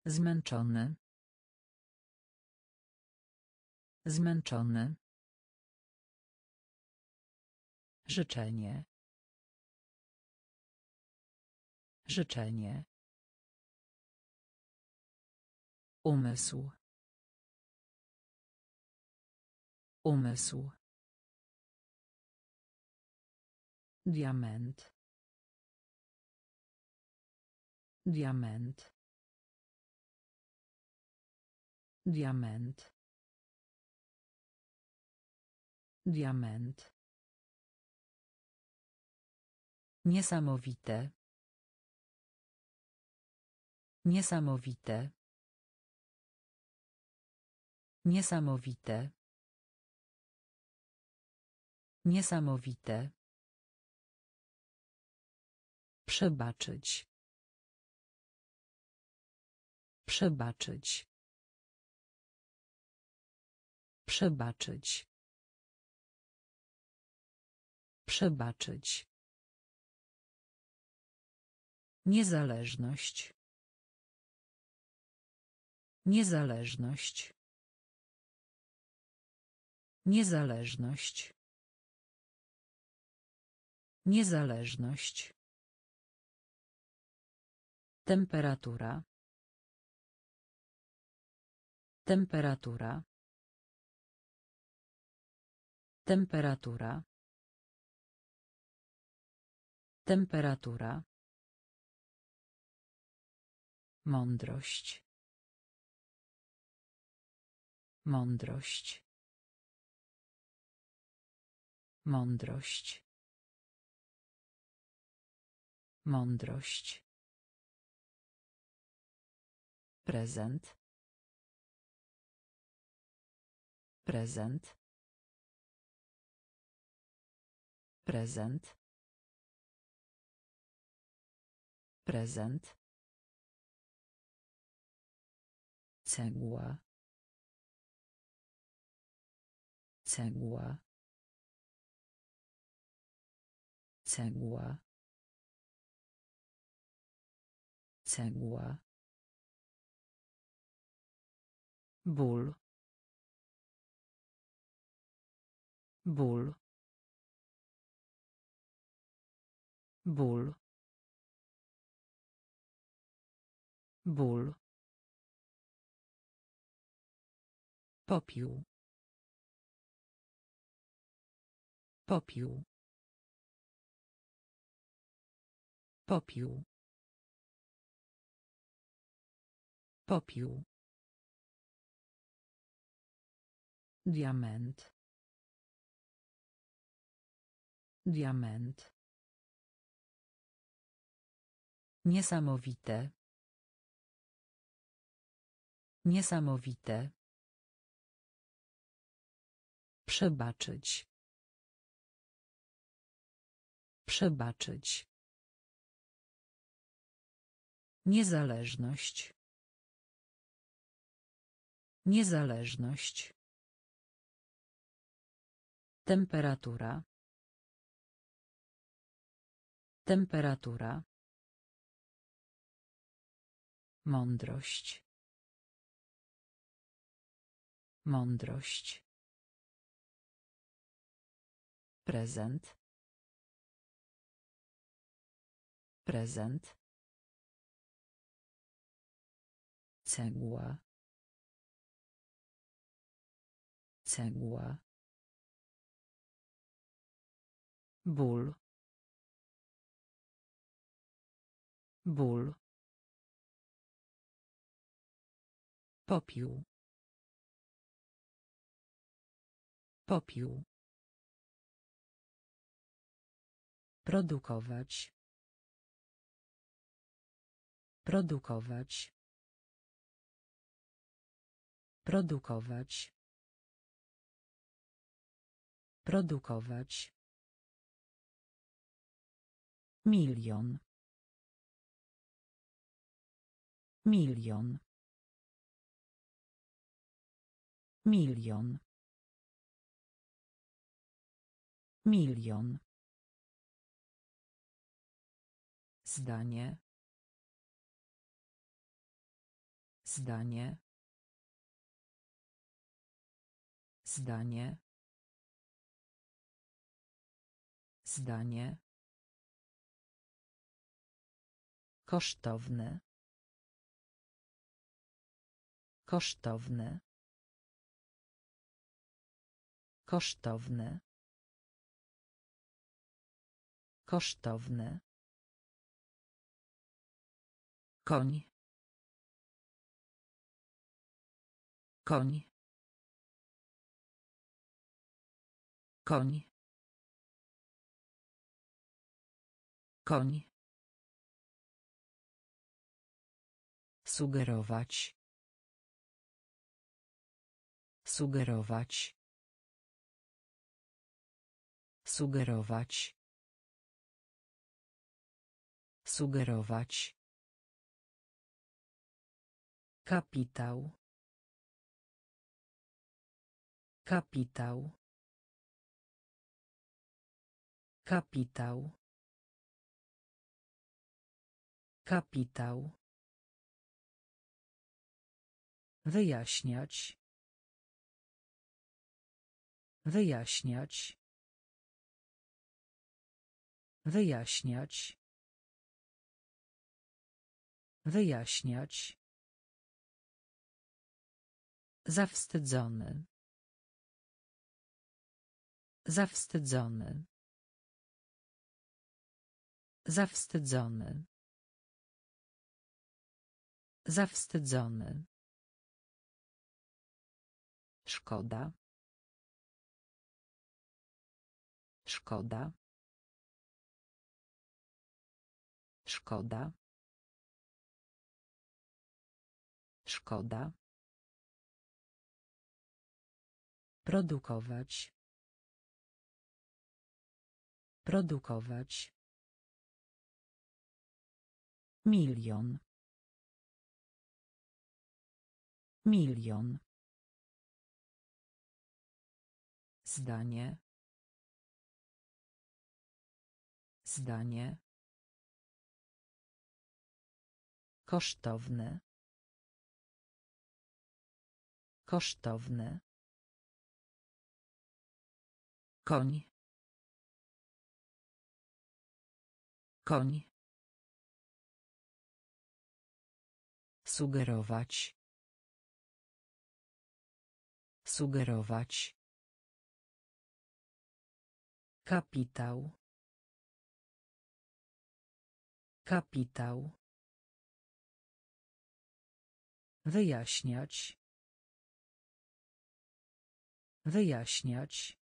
Zmęczony. Zmęczony. Życzenie. Życzenie. Umysł. Umysł. Diament. Diament. Diament. Diament. Niesamowite. Niesamowite. Niesamowite. Niesamowite. Przebaczyć. Przebaczyć. Przebaczyć. Przebaczyć. Niezależność. Niezależność. Niezależność. Niezależność. Temperatura. Temperatura. Temperatura. Temperatura. Mądrość. Mądrość. Mądrość. Mądrość. Prezent. Prezent. Prezent. Prezent. Cegła. Cegła. Cegła. Cegła. ból ból ból ból popiół popiół popiół popiół Diament. Diament. Niesamowite. Niesamowite. Przebaczyć. Przebaczyć. Niezależność. Niezależność. Temperatura. Temperatura. Mądrość. Mądrość. Prezent. Prezent. Cegła. Cegła. ból ból popiół popiół produkować produkować produkować produkować Milion. Milion. Milion. Milion. Zdanie. Zdanie. Zdanie. Zdanie. Kosztowne. Kosztowne. Kosztowne. Kosztowne. Koń. Koń. Koń. Koń. Sugerować. Sugerować. Sugerować. Sugerować. Kapitał. Kapitał. Kapitał. Kapitał. Wyjaśniać. Wyjaśniać. Wyjaśniać. Wyjaśniać. Zawstydzony. Zawstydzony. Zawstydzony. Zawstydzony. Szkoda. Szkoda. Szkoda. Szkoda. Produkować. Produkować. Milion. Milion. Zdanie. Zdanie. Kosztowne. Kosztowne. Koń. Koń. Sugerować. Sugerować. Kapitał. Kapitał. Wyjaśniać. Wyjaśniać.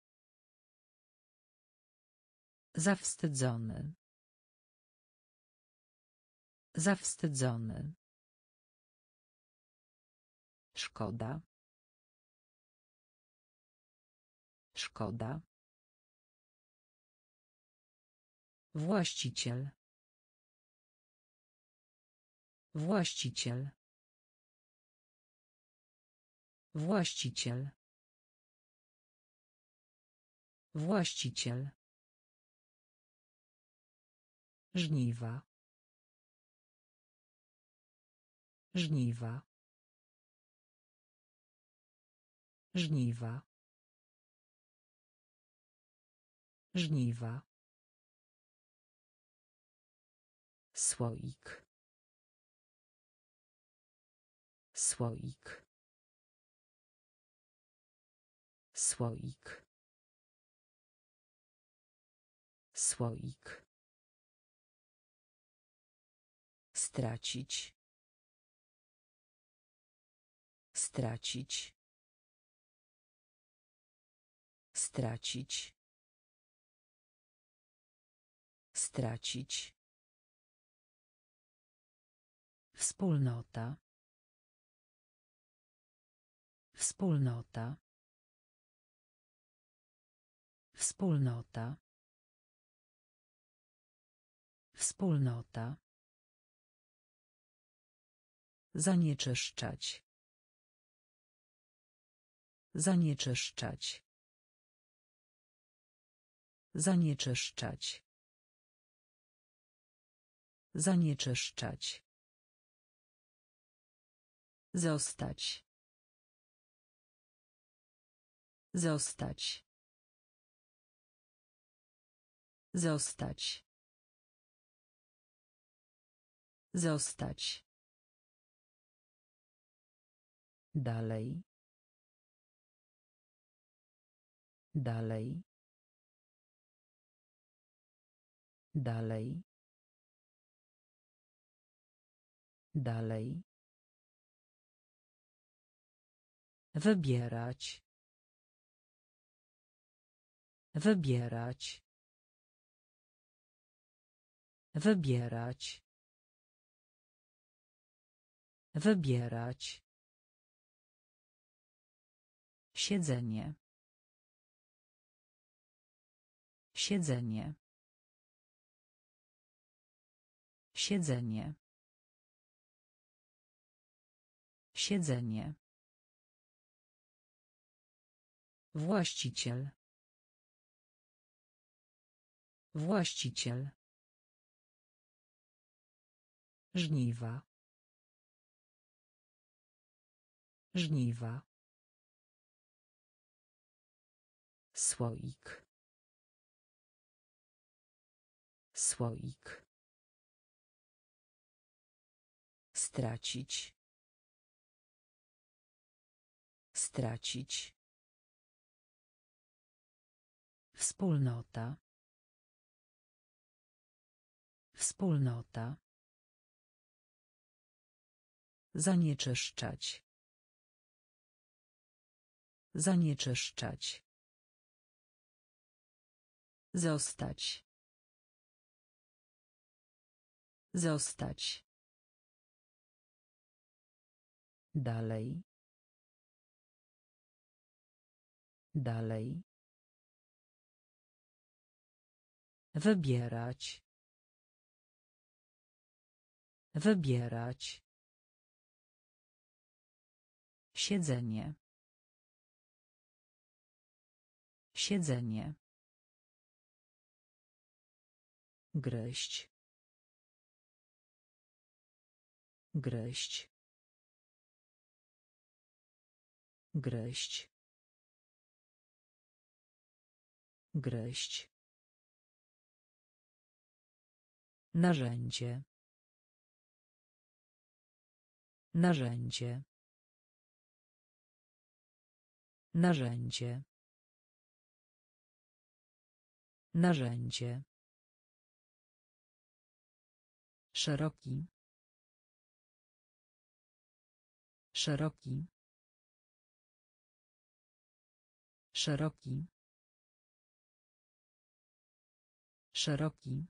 Zawstydzony. Zawstydzony. Szkoda. Szkoda. Właściciel. Właściciel. Właściciel. Właściciel. Żniwa. Żniwa. Żniwa. Żniwa. Słoik. Słoik. Słoik. Słoik. Stracić. Stracić. Stracić. Stracić. Wspólnota. Wspólnota. Wspólnota. Wspólnota. Zanieczyszczać. Zanieczyszczać. Zanieczyszczać. Zanieczyszczać. Zostać. Zostać. Zostać. Zostać. Dalej. Dalej. Dalej. Dalej. Wybierać. Wybierać. Wybierać. Wybierać. Siedzenie. Siedzenie. Siedzenie. Siedzenie. Właściciel. Właściciel. Żniwa. Żniwa. Słoik. Słoik. Stracić. Stracić. Wspólnota. Wspólnota. Zanieczyszczać. Zanieczyszczać. Zostać. Zostać. Dalej. Dalej. Wybierać. Wybierać. Siedzenie. Siedzenie. Gryźć. Gryźć. Gryźć. Gryźć. Narzędzie. Narzędzie. Narzędzie. Narzędzie. Szeroki. Szeroki. Szeroki. Szeroki.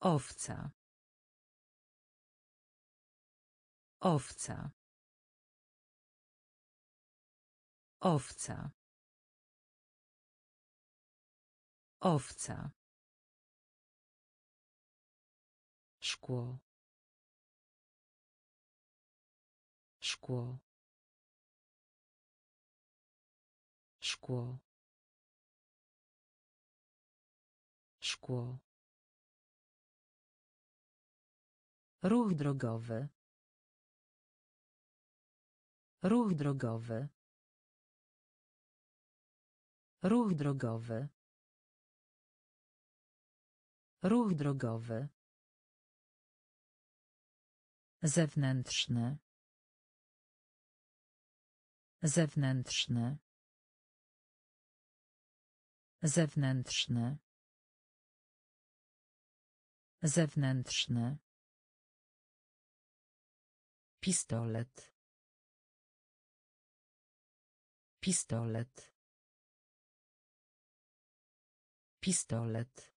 Owca. Owca. Owca. Owca. Szkło. Szkło. Szkło. Szkło. Ruch drogowy. Ruch drogowy. Ruch drogowy. Ruch drogowy. Zewnętrzny. Zewnętrzny. Zewnętrzny. Zewnętrzny. Pistolet. Pistolet. Pistolet.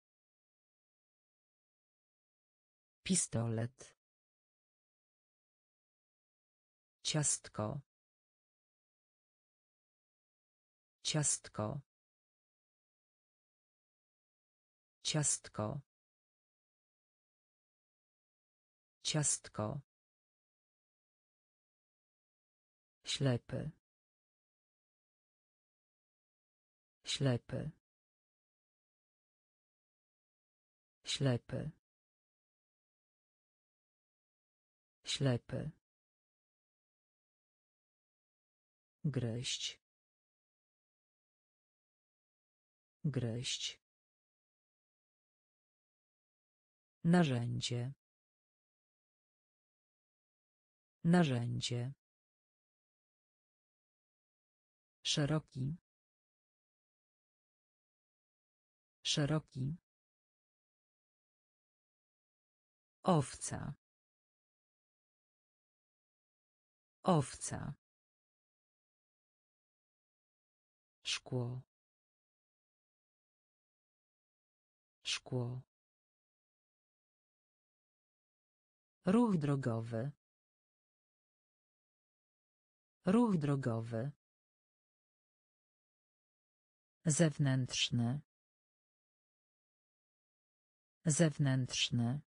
Pistolet. Ciastko. Ciastko. Ciastko. Ciastko. Ślepy. Ślepy. Ślepy. Ślepy. Gryźć. Gryźć. Narzędzie. Narzędzie. Szeroki. Szeroki. Owca. Owca. Szkło. Szkło. Ruch drogowy. Ruch drogowy. Zewnętrzny. Zewnętrzny.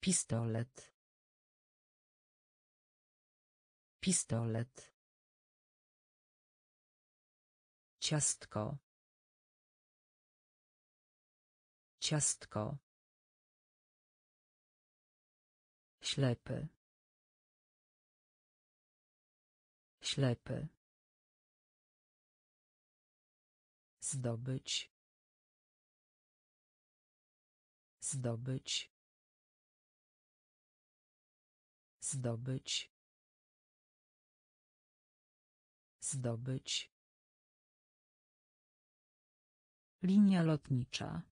Pistolet. Pistolet. Ciastko. Ciastko. Ślepy. Ślepy. Zdobyć. Zdobyć. Zdobyć. Zdobyć. Linia lotnicza.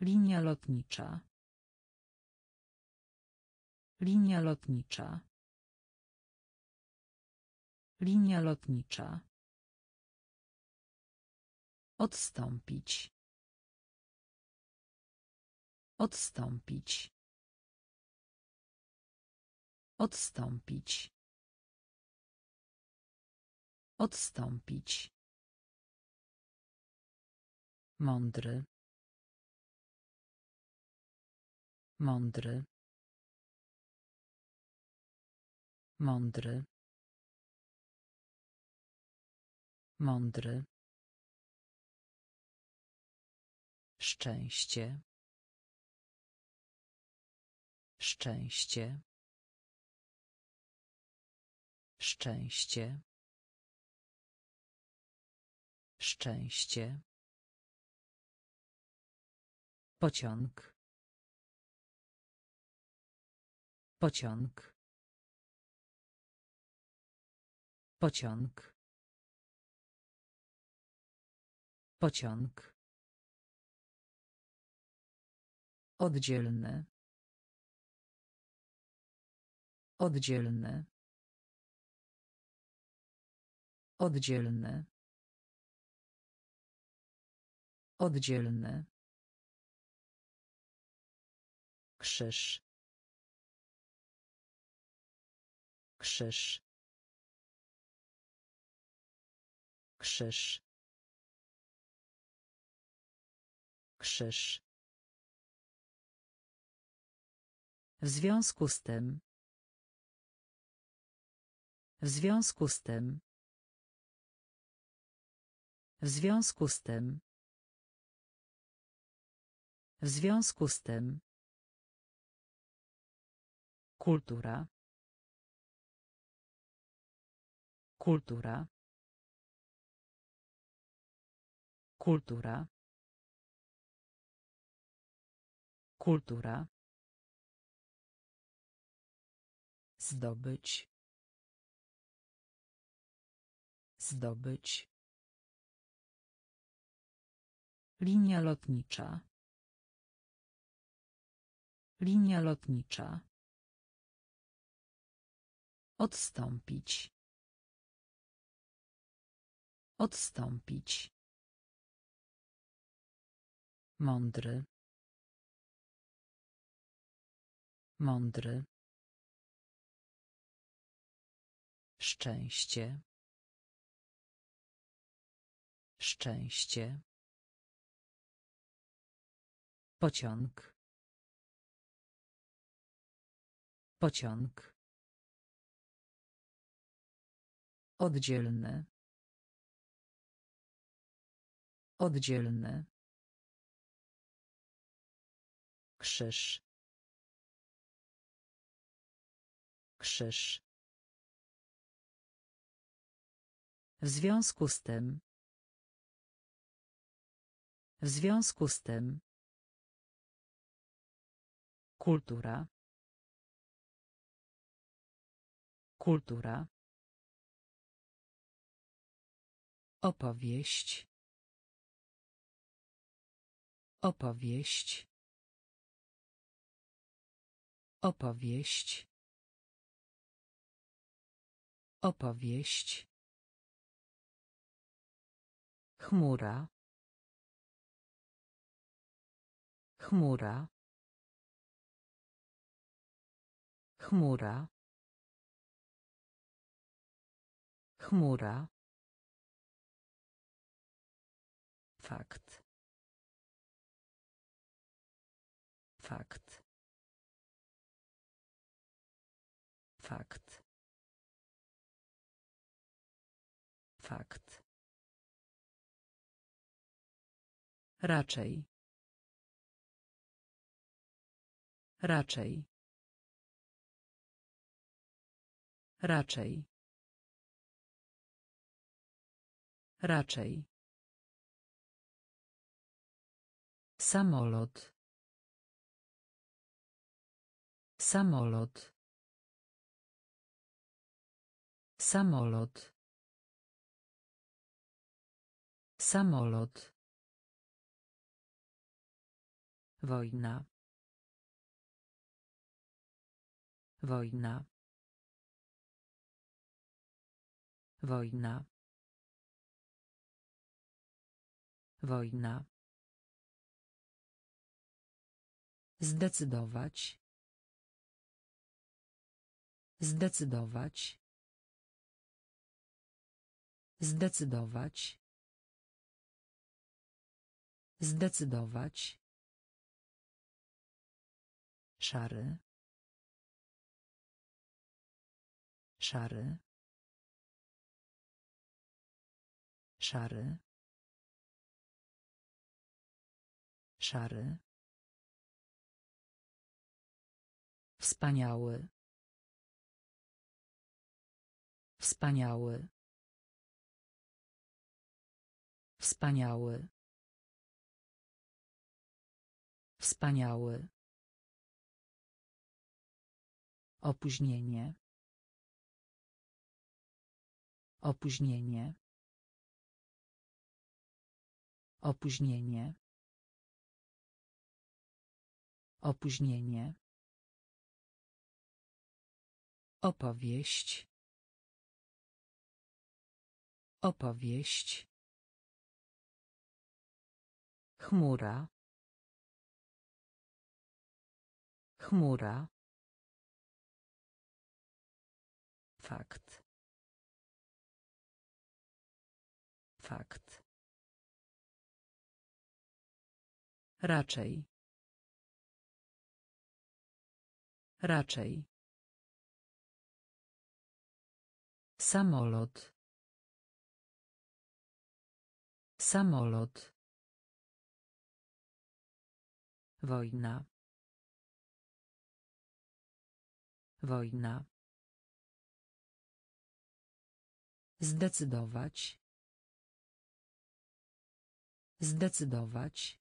Linia lotnicza. Linia lotnicza. Linia lotnicza. Odstąpić. Odstąpić. Odstąpić. Odstąpić. Mądry. Mądry. Mądry. Mądry. Szczęście. Szczęście. Szczęście. Szczęście. Pociąg. Pociąg. Pociąg. Pociąg. Oddzielny. Oddzielny. Oddzielny. Oddzielny. Krzyż. Krzyż. Krzyż. Krzyż. W związku z tym. W związku z tym. W związku z tym. W związku z tym. Kultura. Kultura. Kultura. Kultura. Zdobyć. Zdobyć. Linia lotnicza. Linia lotnicza. Odstąpić. Odstąpić. Mądry. Mądry. Szczęście. Szczęście. Pociąg. Pociąg. Oddzielny. Oddzielny. Krzyż. Krzyż. W związku z tym. W związku z tym. Kultura. Kultura. Opowieść. Opowieść. Opowieść. Opowieść. Chmura. Chmura. Chmura. Chmura. Fakt. Fakt. Fakt. Fakt. Raczej. Raczej. Raczej. Raczej. Samolot. Samolot. Samolot. Samolot. Wojna. Wojna. Wojna. Wojna. Zdecydować. Zdecydować. Zdecydować. Zdecydować. Szary. Szary. Szary. Szary. Wspaniały. Wspaniały. Wspaniały. Wspaniały. Opóźnienie. Opóźnienie. Opóźnienie. Opóźnienie. Opowieść. Opowieść. Chmura. Chmura. Fakt. Fakt. Raczej. Raczej. Samolot. Samolot. Wojna. Wojna. Zdecydować. Zdecydować.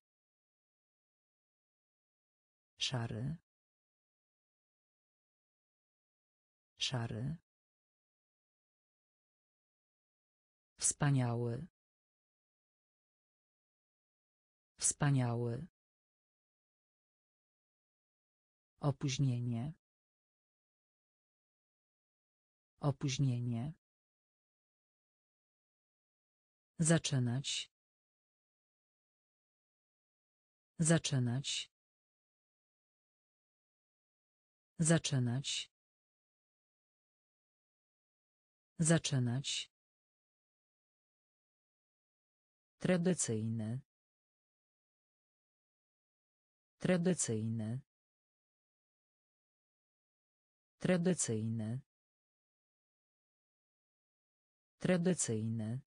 Szary. Szary. Wspaniały. Wspaniały. Opóźnienie. Opóźnienie. Zaczynać. Zaczynać. Zaczynać. Zaczynać. Tradycyjny. Tradycyjny. Tradycyjny. Tradycyjny.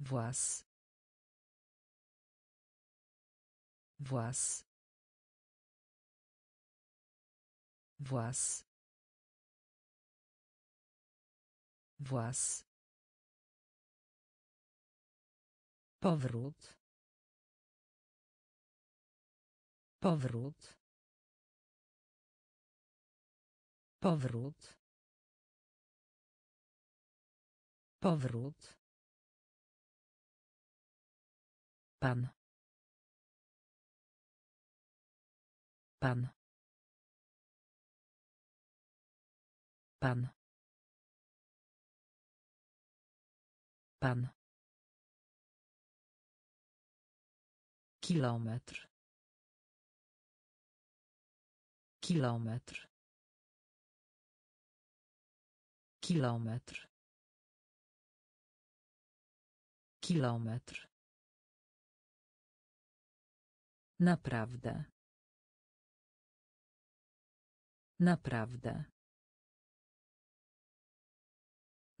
Włas. Włas. Włas. Włas. Powrót. Powrót. Powrót. Powrót. Pan. Pan. Pan. Pan. Kilometr. Kilometr. Kilometr. Kilometr. Naprawdę. Naprawdę.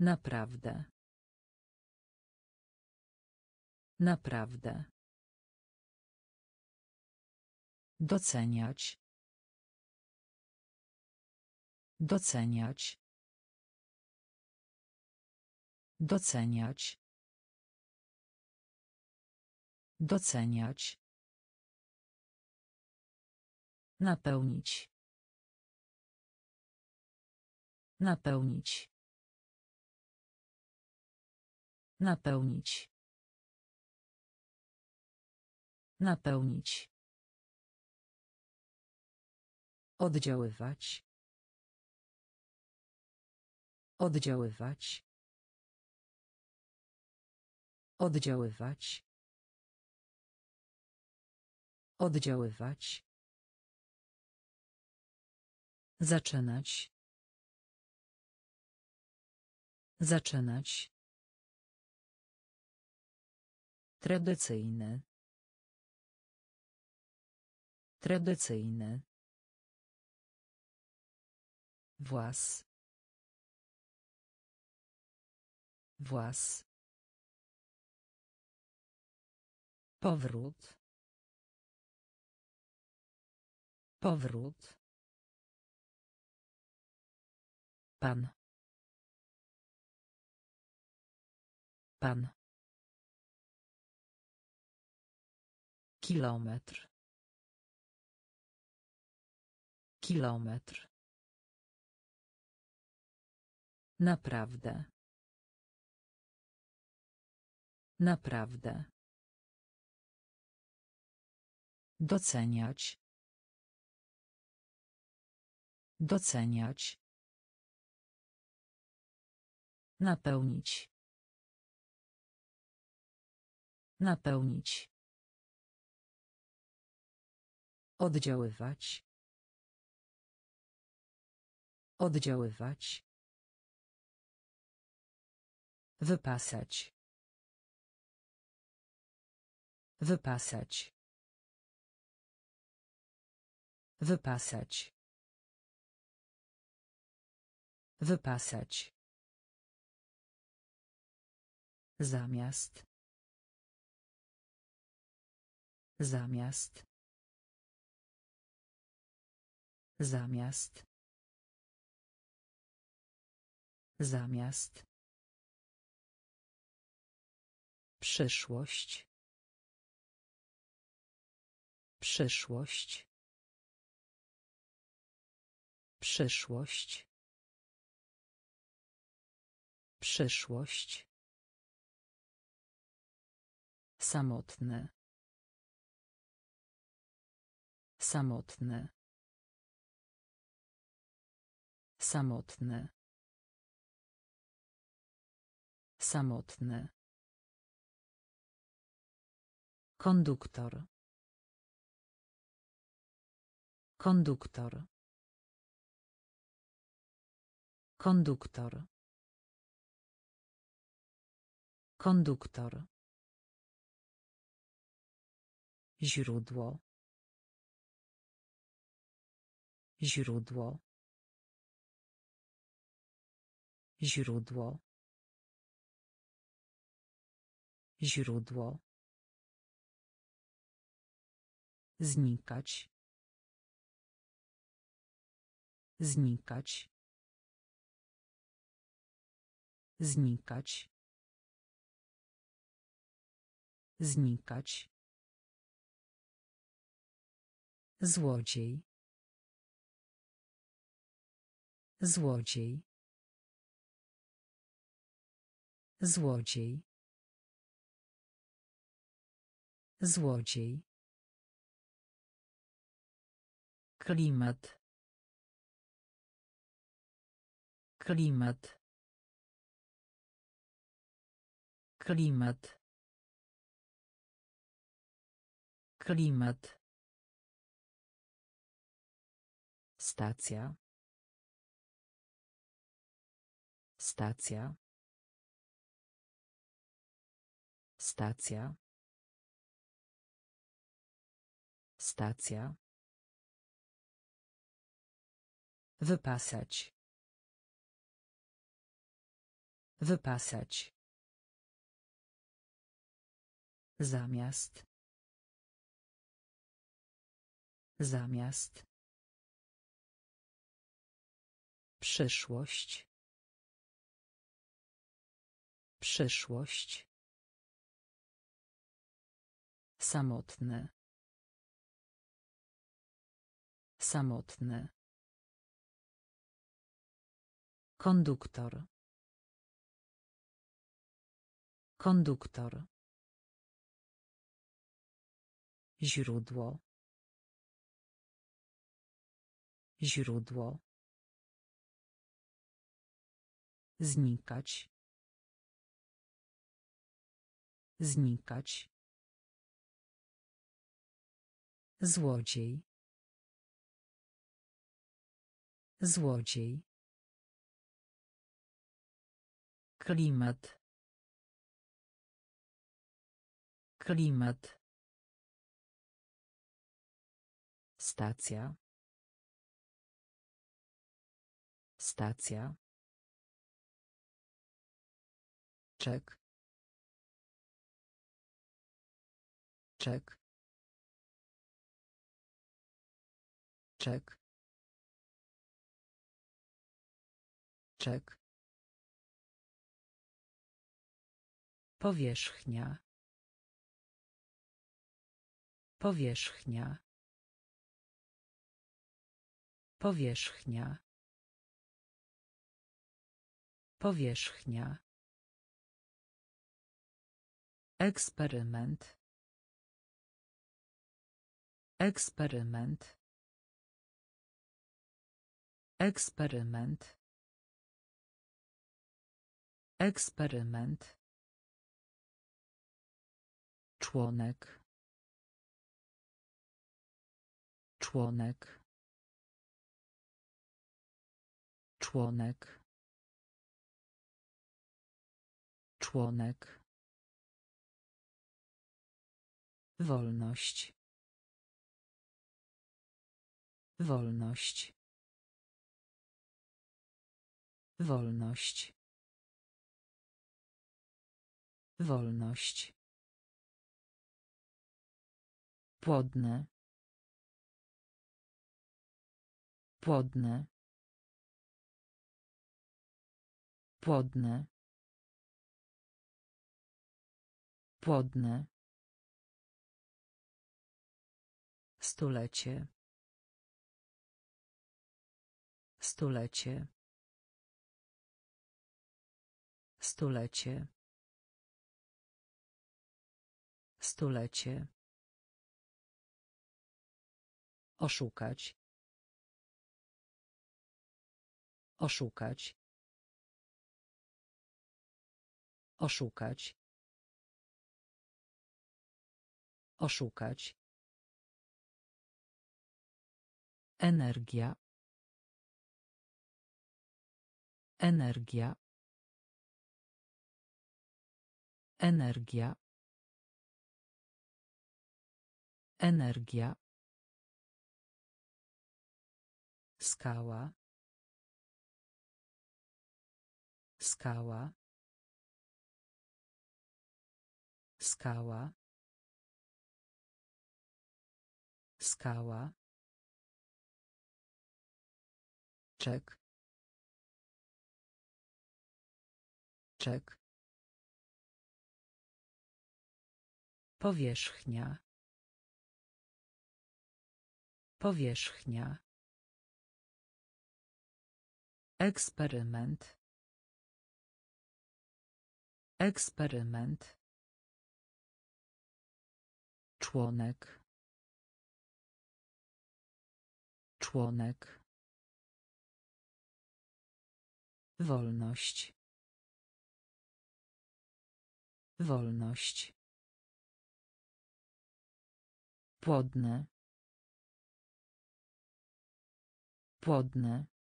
Naprawdę. Naprawdę. Doceniać. Doceniać. Doceniać. Doceniać. Napełnić. Napełnić. Napełnić. Napełnić. Oddziaływać. Oddziaływać. Oddziaływać. Oddziaływać. Zaczynać. Zaczynać. Tradycyjny. Tradycyjny. Włas. Włas. Powrót. Powrót. Pan. Pan. Kilometr. Kilometr. Naprawdę. Naprawdę. Doceniać. Doceniać. Napełnić. Napełnić. Oddziaływać. Oddziaływać. Wypasać. Wypasać. Wypasać. Wypasać. Zamiast. Zamiast. Zamiast. Zamiast. Przyszłość. Przyszłość. Przyszłość. Przyszłość. Samotne. Samotne. Samotne. Samotne. Konduktor. Konduktor. Konduktor. Konduktor. Źródło. Źródło. Źródło. Źródło. Znikać. Znikać. Znikać. Znikać. Złodziej. Złodziej. Złodziej. Złodziej. Klimat. Klimat. Klimat. Klimat. Stacja. Stacja. Stacja. Stacja. Wypasać. Wypasać. Zamiast. Zamiast. Przyszłość. Przyszłość. Samotne. Samotne. Konduktor. Konduktor. Źródło. Źródło. Znikać. Znikać. Złodziej. Złodziej. Klimat. Klimat. Stacja. Stacja. Czek. Czek. Czek. Czek. Powierzchnia. Powierzchnia. Powierzchnia. Powierzchnia. Eksperyment. Eksperyment. Eksperyment. Eksperyment. Członek. Członek. Członek. Członek. Wolność. Wolność. Wolność. Wolność. Płodne. Płodne. Płodne. Płodne. Stulecie. Stulecie. Stulecie. Stulecie. Oszukać. Oszukać. Oszukać. Oszukać. Energia. Energia. Energia. Energia. Skała. Skała. Skała. Skała. Czek. Czek. Powierzchnia. Powierzchnia. Eksperyment. Eksperyment. Członek. Członek. Wolność. Wolność. Płodne. Płodne.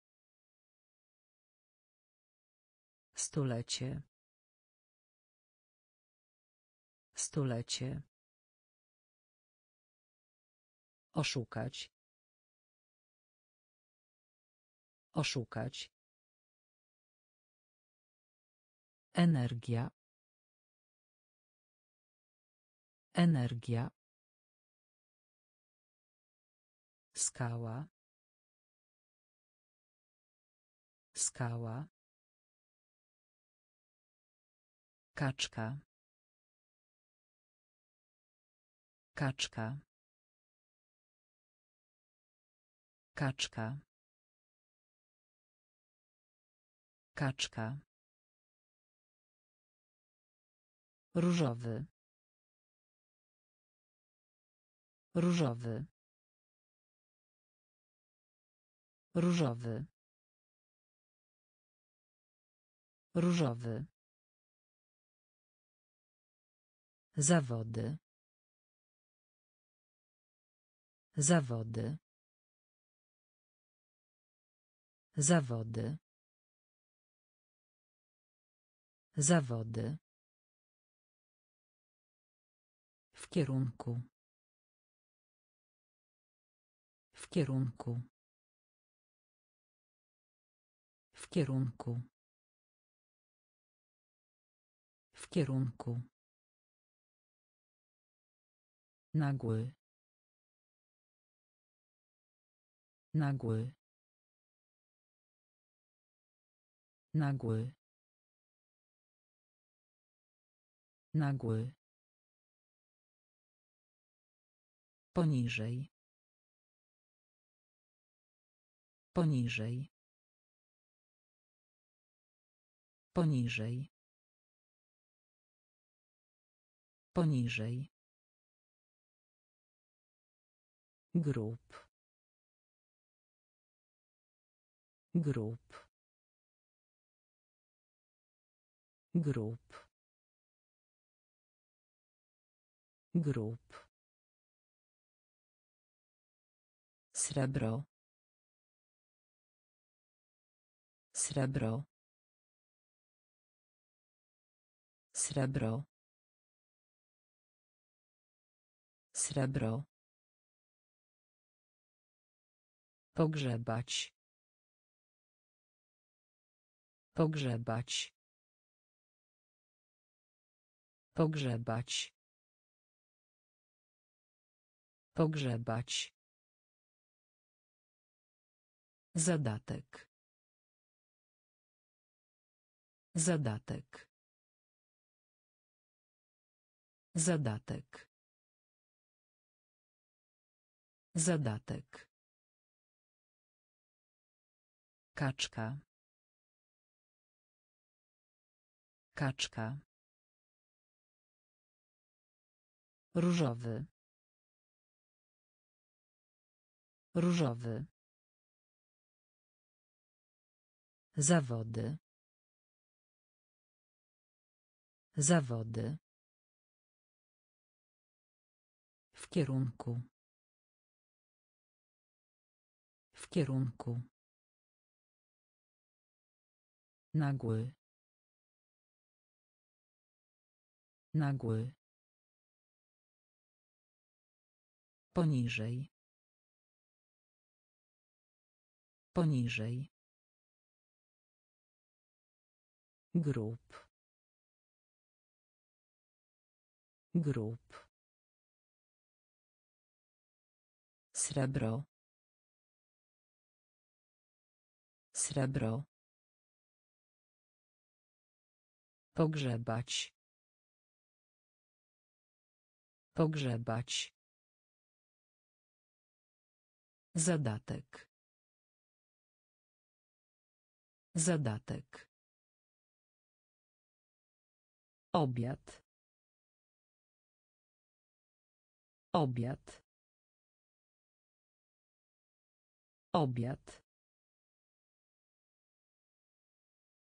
Stulecie. Stulecie. Oszukać. Oszukać. Energia. Energia. Skała. Skała. Kaczka. Kaczka. Kaczka. Kaczka. Różowy. Różowy. Różowy. Różowy. Zawody. Zawody. Zawody. Zawody. W kierunku. W kierunku. W kierunku. kierunku. Nagły. Nagły. Nagły. Nagły. Poniżej. Poniżej. Poniżej. Poniżej. Grup. Grup. Grup. Grup. Srebro. Srebro. Srebro. Srebro. Pogrzebać. Pogrzebać. Pogrzebać. Pogrzebać. Zadatek. Zadatek. Zadatek. Zadatek. Kaczka. Kaczka. Różowy. Różowy. Zawody. Zawody. W kierunku. W kierunku. Nagły. Nagły. Poniżej. Poniżej. Grup. Grup. Srebro. Srebro. Pogrzebać. Pogrzebać. Zadatek. Zadatek. Obiad. Obiad. Obiad.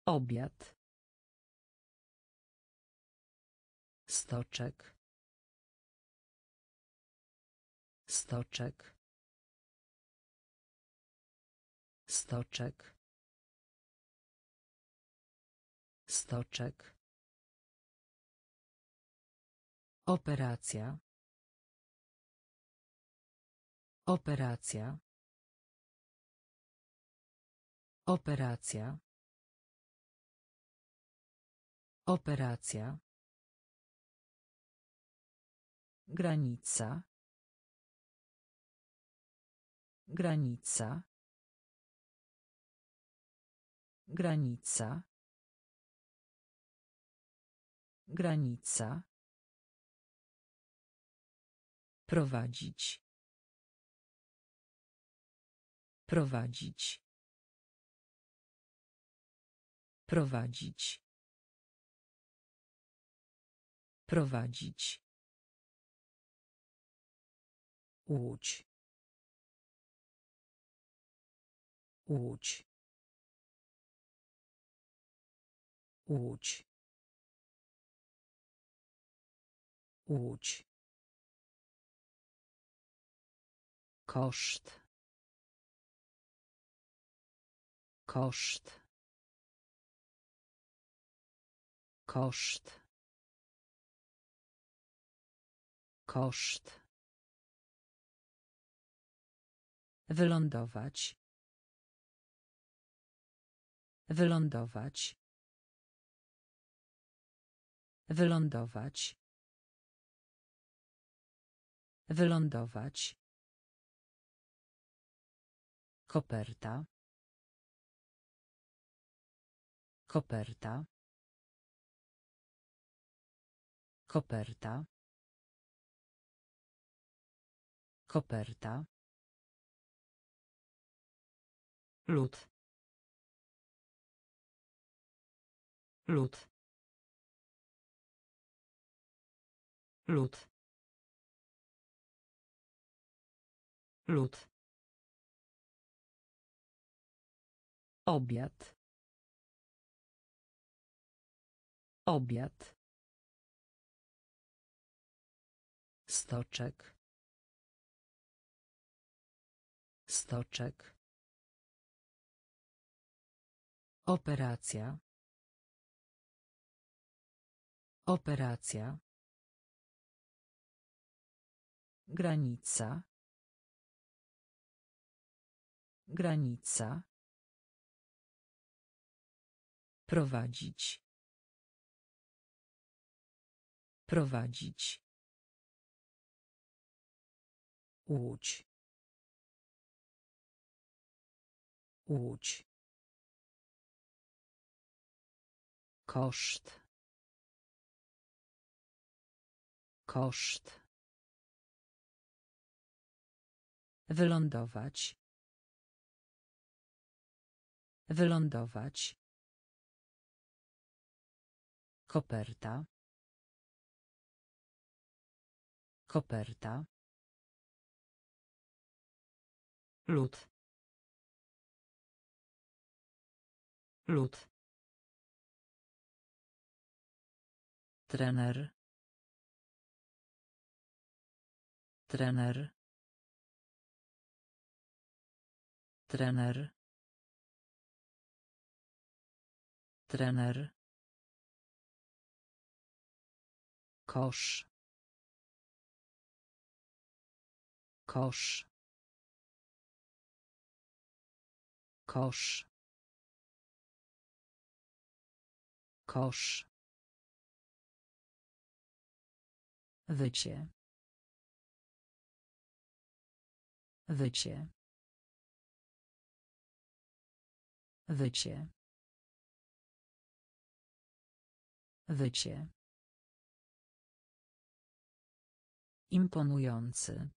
Obiad. Stoczek. Stoczek. Stoczek. Stoczek. Operacja. Operacja. Operacja. Operacja. Granica. Granica. Granica. Granica. Prowadzić. Prowadzić. Prowadzić. Prowadzić. Łódź. Łódź. Łódź. Łódź. Koszt. Koszt. Koszt. Koszt. Wylądować. Wylądować. Wylądować. Wylądować. Koperta. Koperta. Koperta. Koperta. Lód. Lód. Lód. Lód. Obiad. Obiad. Stoczek. Stoczek. Operacja. Operacja. Granica. Granica. Prowadzić. Prowadzić. Łódź. Łódź. Koszt. Koszt. Wylądować. Wylądować. Koperta. Koperta. Lód. Lód. Trener. Trener. Trener. Trener. Kosz. Kosz. Kosz. Kosz. Wycie. Wycie. Wycie. Wycie. Imponujący.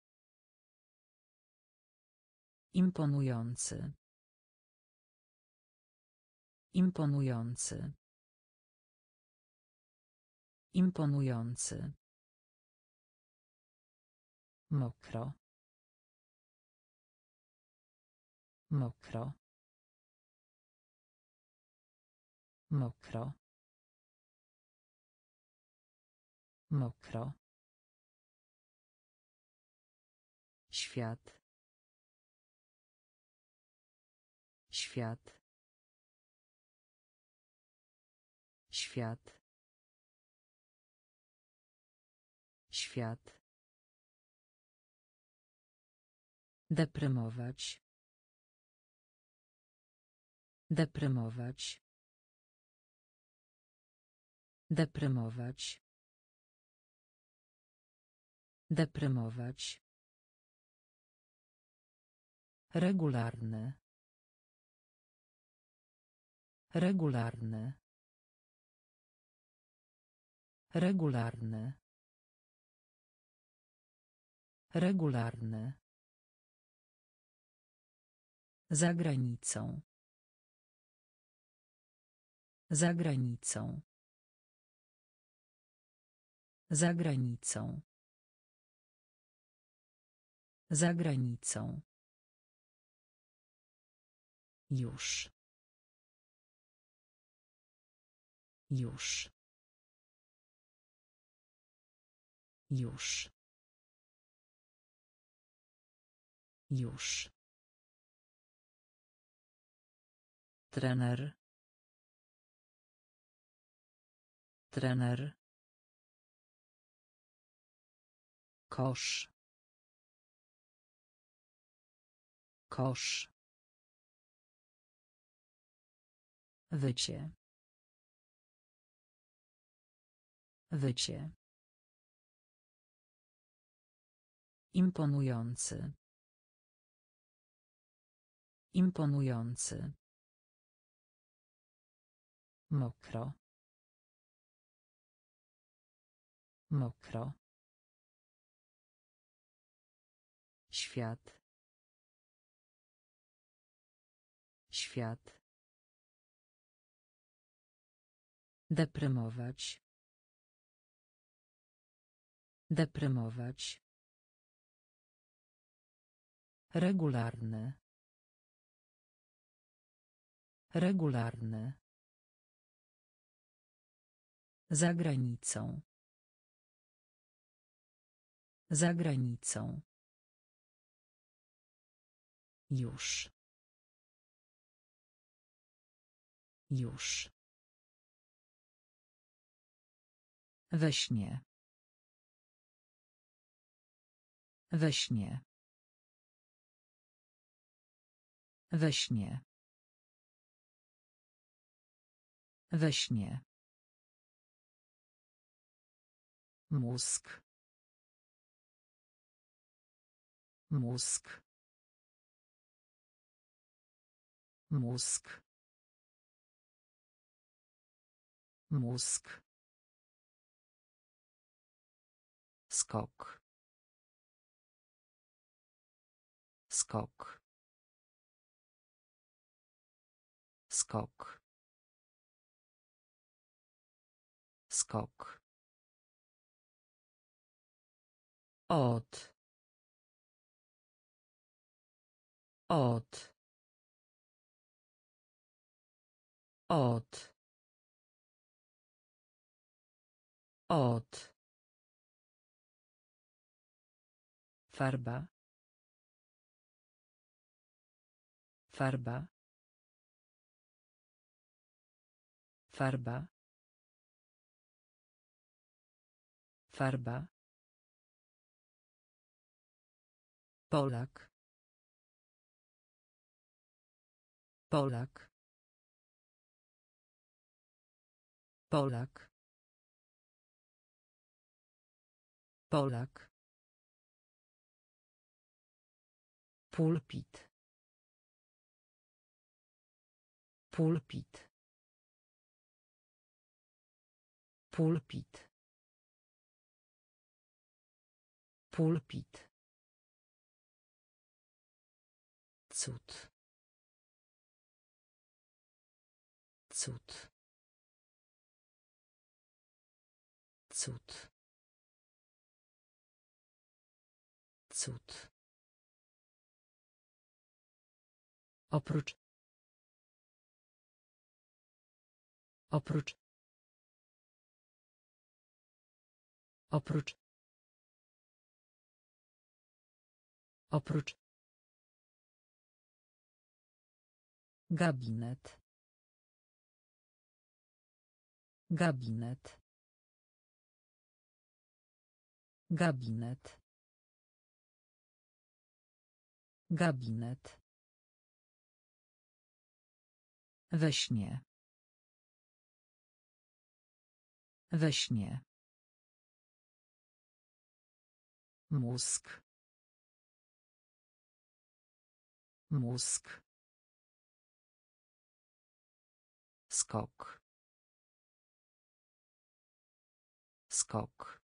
Imponujący. Imponujący. Imponujący. Mokro. Mokro. Mokro. Mokro. Świat. Świat. Świat. Świat. Deprymować. Deprymować. Deprymować. Deprymować. Regularny. Regularny. Regularny. Regularny. Za granicą. Za granicą. Za granicą. Za granicą. Już. Już. Już. Już. Trener. Trener. Kosz. Kosz. Wycie. Wycie. Imponujący. Imponujący. Mokro. Mokro. Świat. Świat. Deprymować. Deprymować. Regularny. Regularny. Za granicą. Za granicą. Już. Już. We śnie. We śnie. We śnie. We śnie. Mózg. Mózg. Mózg. Mózg. Skok. Skok. Skok. Skok. Od. Od. Od. Od. Farba. Farba. Farba. Farba. Polak. Polak. Polak. Polak. Pulpit. Pulpit. Pulpit. Pulpit. Cud. Cud. Cud. Cud. Oprócz. Oprócz. Oprócz. Oprócz. Gabinet. Gabinet. Gabinet. Gabinet. We śnie. We śnie. Mózg. Mózg. Skok. Skok.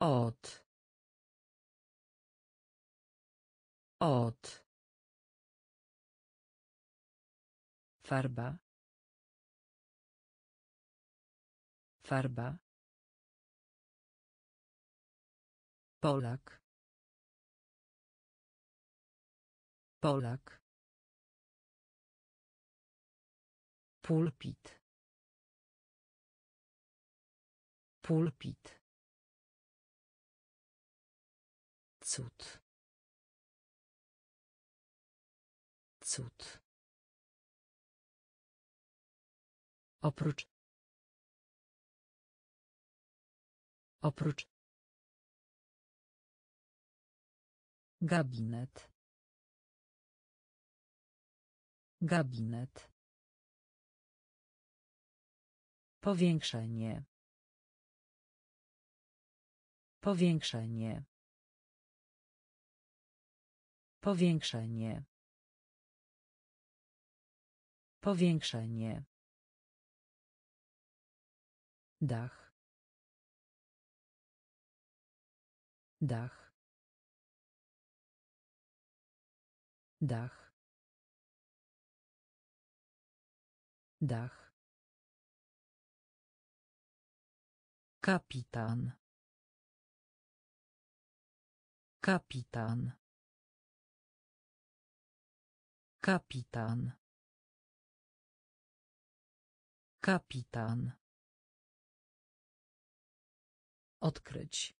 Od. Od. Farba. Farba. Polak. Polak. Pulpit. Pulpit. Cud. Cud. Oprócz. Oprócz. Gabinet. Gabinet. Powiększenie. Powiększenie. Powiększenie. Powiększenie. Dach. Dach. Dach. Dach. Kapitan. Kapitan. Kapitan. Kapitan. Odkryć.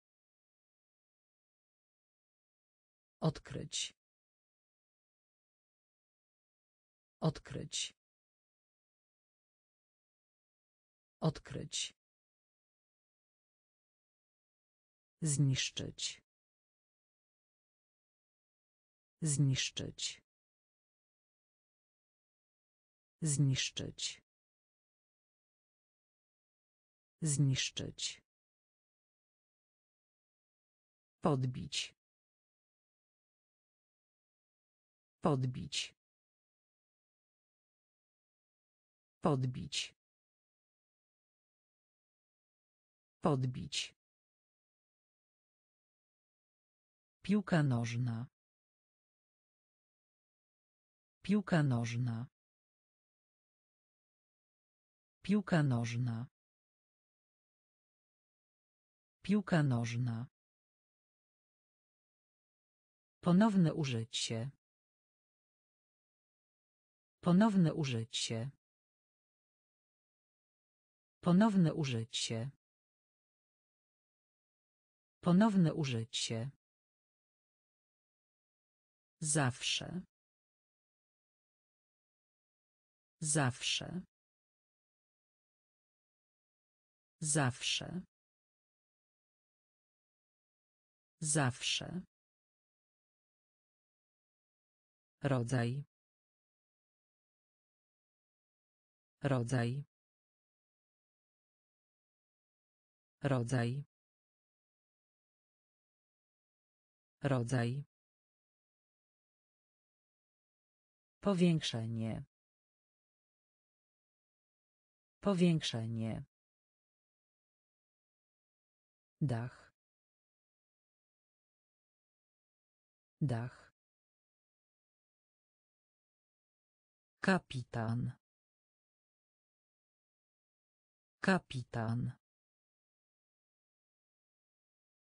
Odkryć. Odkryć. Odkryć. Zniszczyć. Zniszczyć. Zniszczyć. Zniszczyć. Podbić. Podbić. Podbić. Podbić. Piłka nożna. Piłka nożna. Piłka nożna. Piłka nożna. Ponowne użycie. Ponowne użycie. Ponowne użycie. Ponowne użycie. Zawsze. Zawsze. Zawsze. Zawsze. Rodzaj. Rodzaj. Rodzaj. Rodzaj. Powiększenie. Powiększenie. Dach. Dach. Kapitan. Kapitan.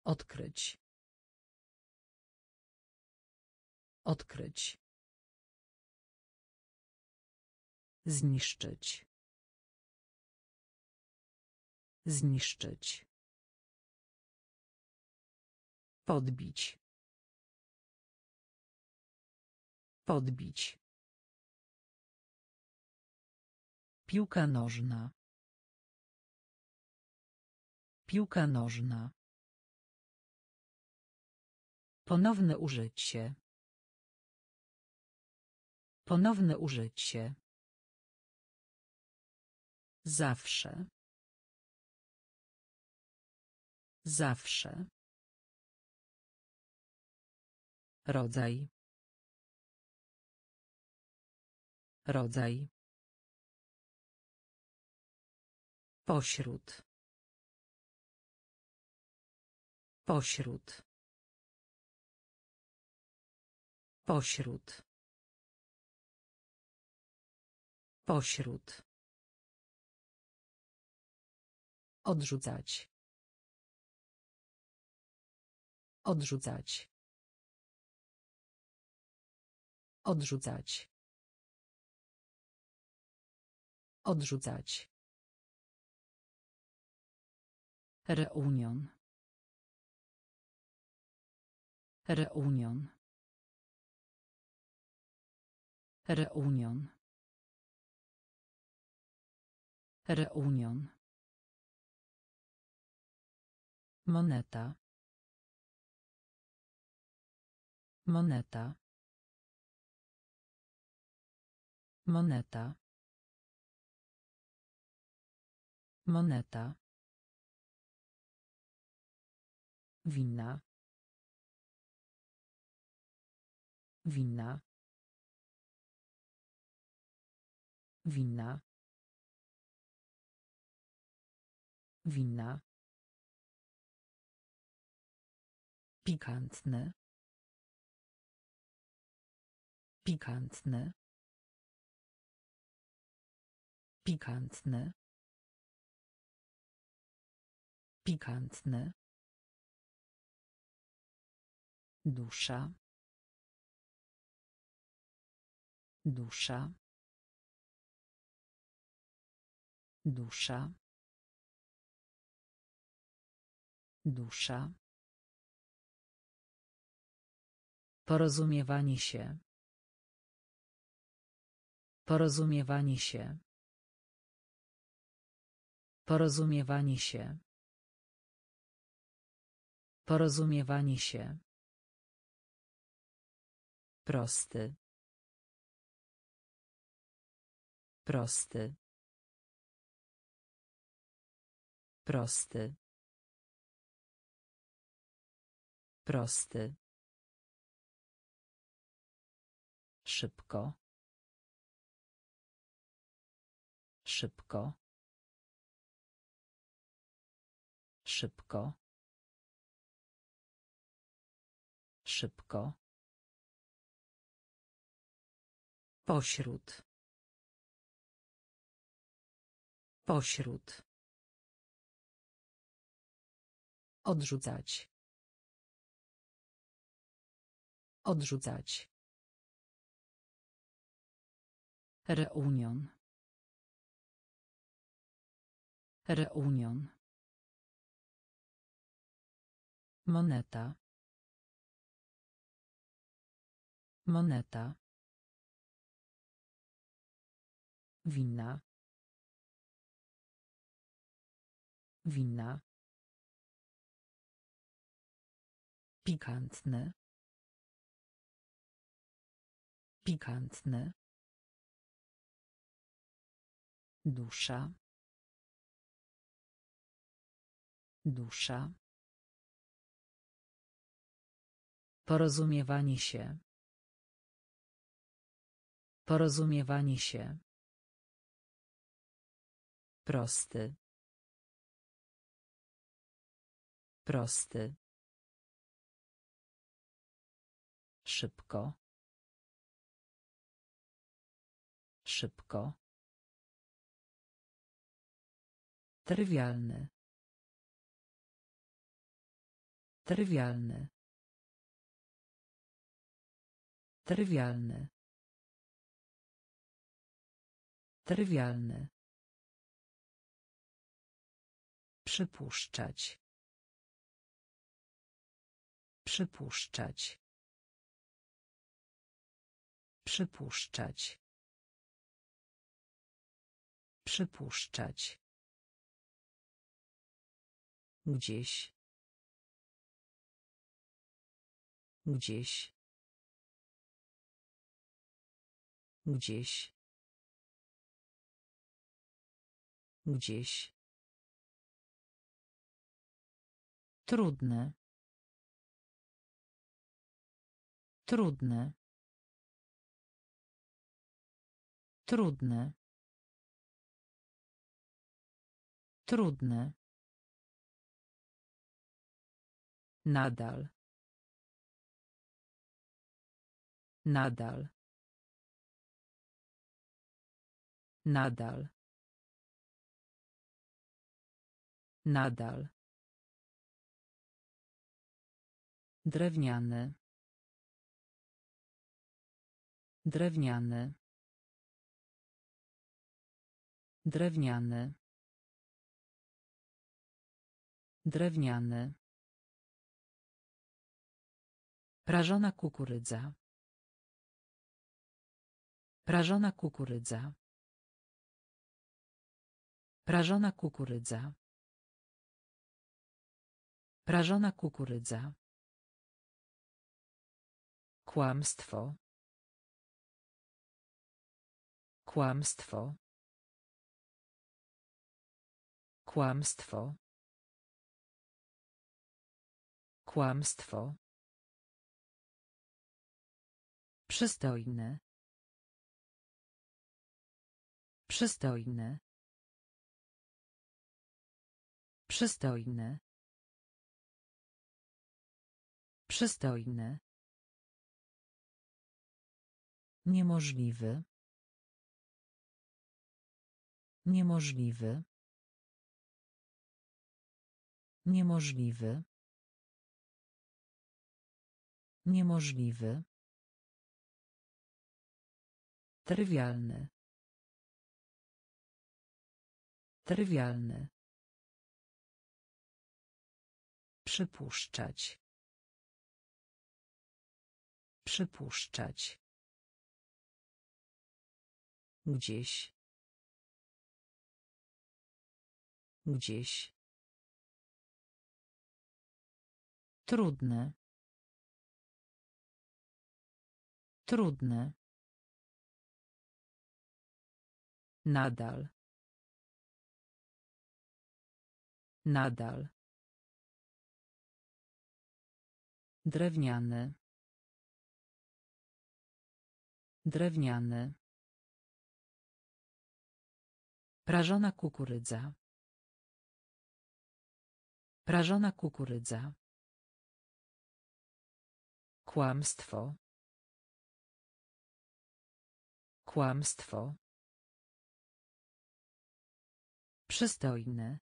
Odkryć. Odkryć. Zniszczyć. Zniszczyć. Podbić. Podbić. Piłka nożna. Piłka nożna. Ponowne użycie. Ponowne użycie. Zawsze. Zawsze. Rodzaj. Rodzaj. Pośród. Pośród. Pośród. Pośród. Odrzucać. Odrzucać. Odrzucać. Odrzucać. Reunion. Reunion. Reunion. Reunion. Moneta. Moneta. Moneta. Moneta. Winna. Winna. Winna. Winna. Pikantne. Pikantne. Pikantne. Pikantne. Dusza. Dusza. Dusza. Dusza. Porozumiewanie się. Porozumiewanie się. Porozumiewanie się. Porozumiewanie się. Prosty. Prosty. Prosty. Prosty. Szybko. Szybko. Szybko. Szybko. Pośród. Pośród. Odrzucać. Odrzucać. Reunion. Reunion. Moneta. Moneta. Winna. Winna. Pikantne. Pikantne. Dusza. Dusza. Porozumiewanie się. Porozumiewanie się. Prosty. Prosty. Szybko. Szybko. Trywialny. Trywialny. Trywialny. Trywialny. Przypuszczać. Przypuszczać. Przypuszczać. Przypuszczać. Gdzieś. Gdzieś. Gdzieś. Gdzieś. Trudne. Trudne. Trudne. Trudne. Nadal. Nadal. Nadal. Nadal. Drewniany. Drewniany. Drewniany. Drewniany. Prażona kukurydza. Prażona kukurydza. Prażona kukurydza. Prażona kukurydza. Kłamstwo. Kłamstwo. Kłamstwo. Kłamstwo. Przystojny. Przystojny. Przystojny. Przystojny. Niemożliwy. Niemożliwy. Niemożliwy. Niemożliwy. Trywialny. Trywialny. Przypuszczać. Przypuszczać. Gdzieś. Gdzieś. Trudne. Trudne. Nadal. Nadal. Drewniany. Drewniany. Prażona kukurydza. Prażona kukurydza. Kłamstwo. Kłamstwo. Przystojny.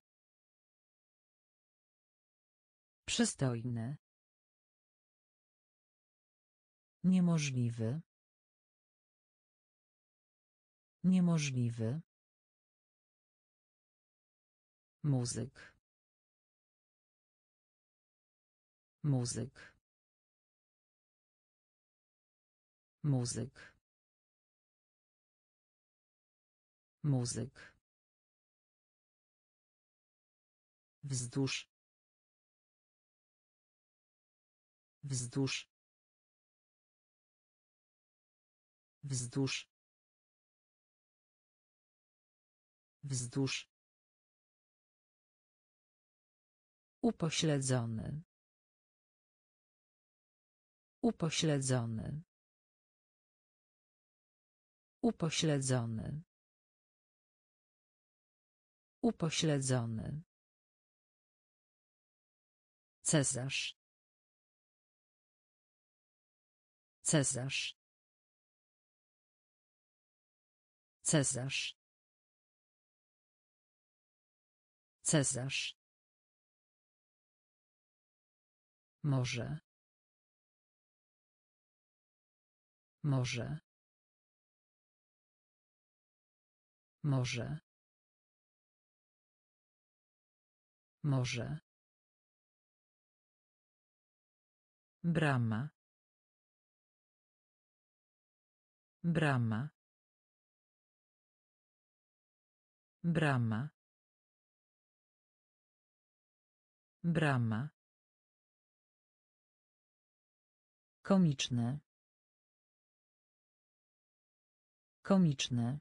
Przystojny. Niemożliwy. Niemożliwy. Muzyk. Muzyk. Muzyk. Muzyk. Wzdłuż. Wzdłuż. Wzdłuż. Wzdłuż. Upośledzony. Upośledzony. Upośledzony. Upośledzony. Cesarz. Cesarz. Cesarz. Cesarz. Może. Może. Może. Może. Brama. Brama. Brama. Brama. Komiczne. Komiczne.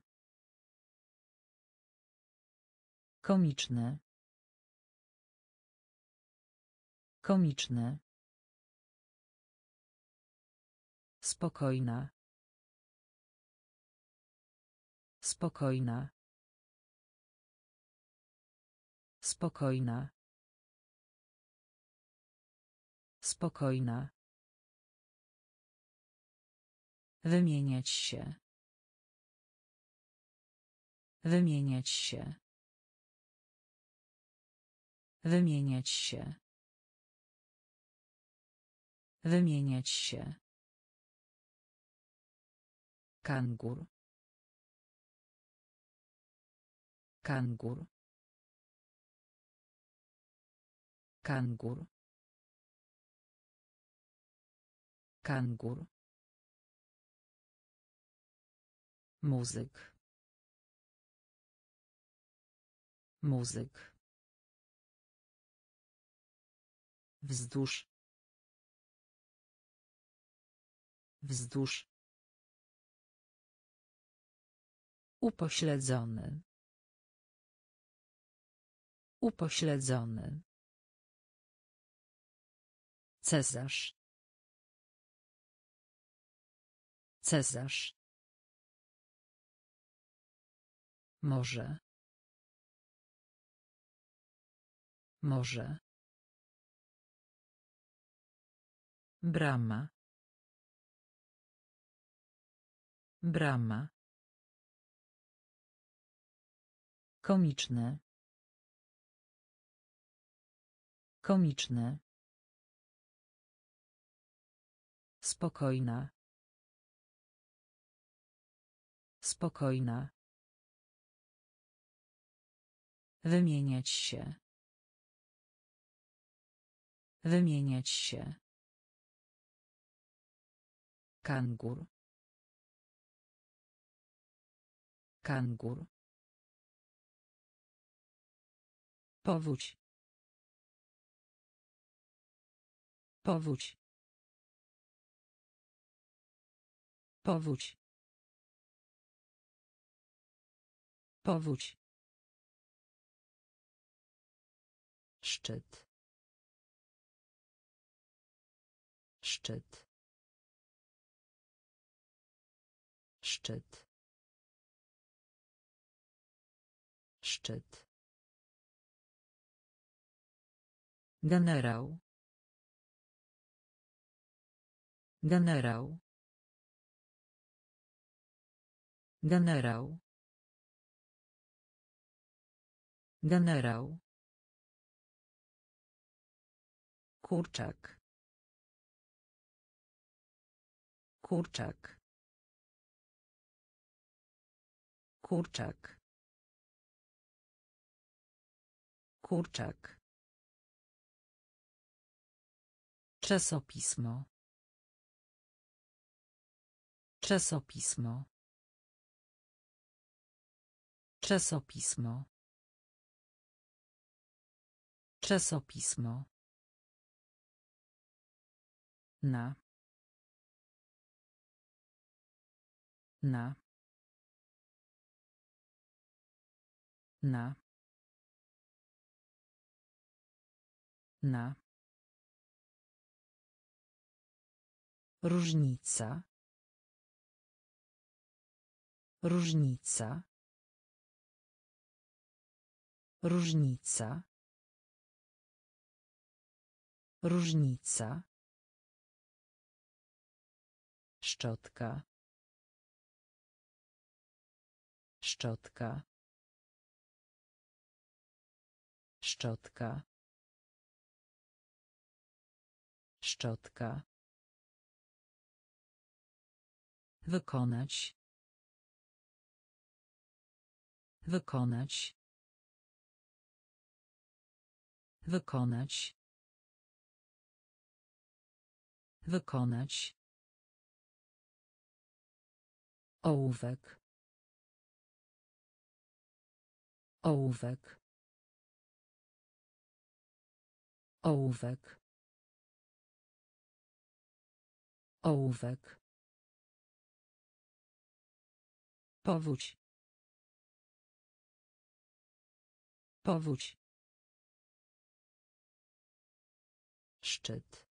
Komiczne. Komiczne. Spokojna. Spokojna. Spokojna. Spokojna. Wymieniać się. Wymieniać się. Wymieniać się. Wymieniać się. Kangur. Kangur. Kangur. Kangur. Muzyk. Muzyk. Wzdłuż. Wzdłuż. Upośledzony. Upośledzony. Cezarz. Cezarz. Może. Może. Brama. Brama. Komiczne. Komiczne. Spokojna. Spokojna. Wymieniać się. Wymieniać się. Kangur. Kangur. Powódź. Powódź. Powódź. Powódź. Szczyt. Szczyt. Szczyt. Szczyt. Generał. Generał. Generał. Generał. Kurczak. Kurczak. Kurczak. Kurczak. Czasopismo. Czasopismo. Czasopismo. Czasopismo. Na. Na. Na. Na. Różnica. Różnica. Różnica. Różnica. Szczotka. Szczotka. Szczotka. Szczotka. Wykonać. Wykonać. Wykonać. Wykonać. Ołówek. Ołówek. Ołówek. Ołówek. Powódź. Powódź. Szczyt.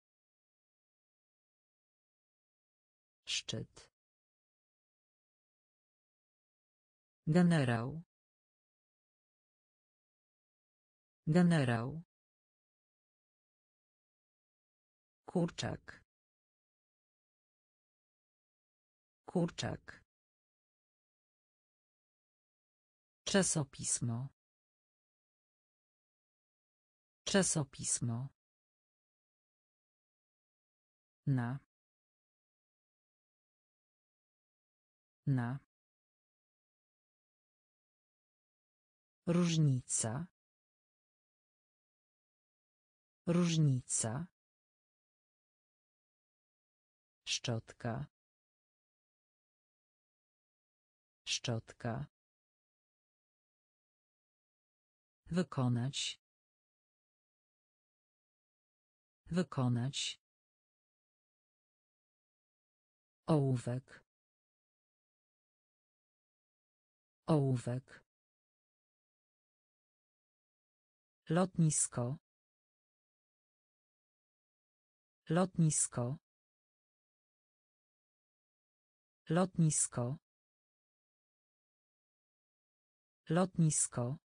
Szczyt. Generał. Generał. Kurczak. Kurczak. Czasopismo. Czasopismo. Na. Na. Różnica. Różnica. Szczotka. Szczotka. Wykonać. Wykonać. Ołówek. Ołówek. Lotnisko. Lotnisko. Lotnisko. Lotnisko.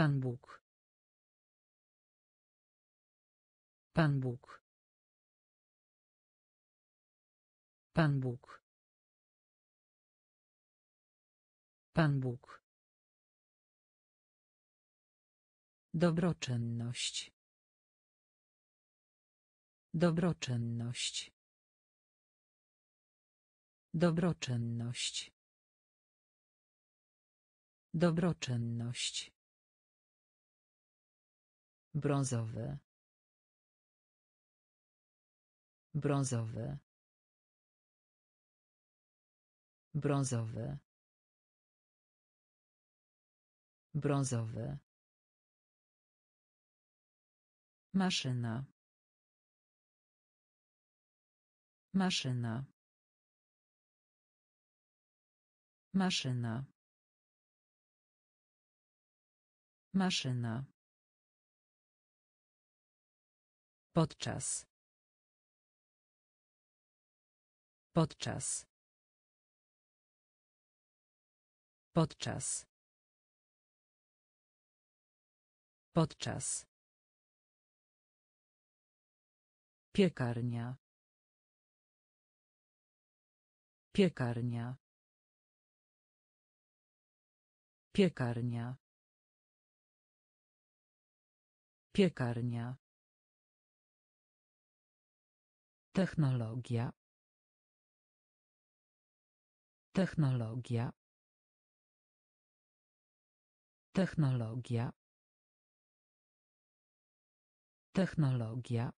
Pan Bóg. Pan Bóg. Pan Bóg. Pan Bóg. Dobroczynność. Dobroczynność. Dobroczynność. Dobroczynność. Brązowy. Brązowy. Brązowy. Brązowy. Maszyna. Maszyna. Maszyna. Maszyna. Podczas. Podczas. Podczas. Podczas. Piekarnia. Piekarnia. Piekarnia. Piekarnia. Technologia. Technologia. Technologia. Technologia.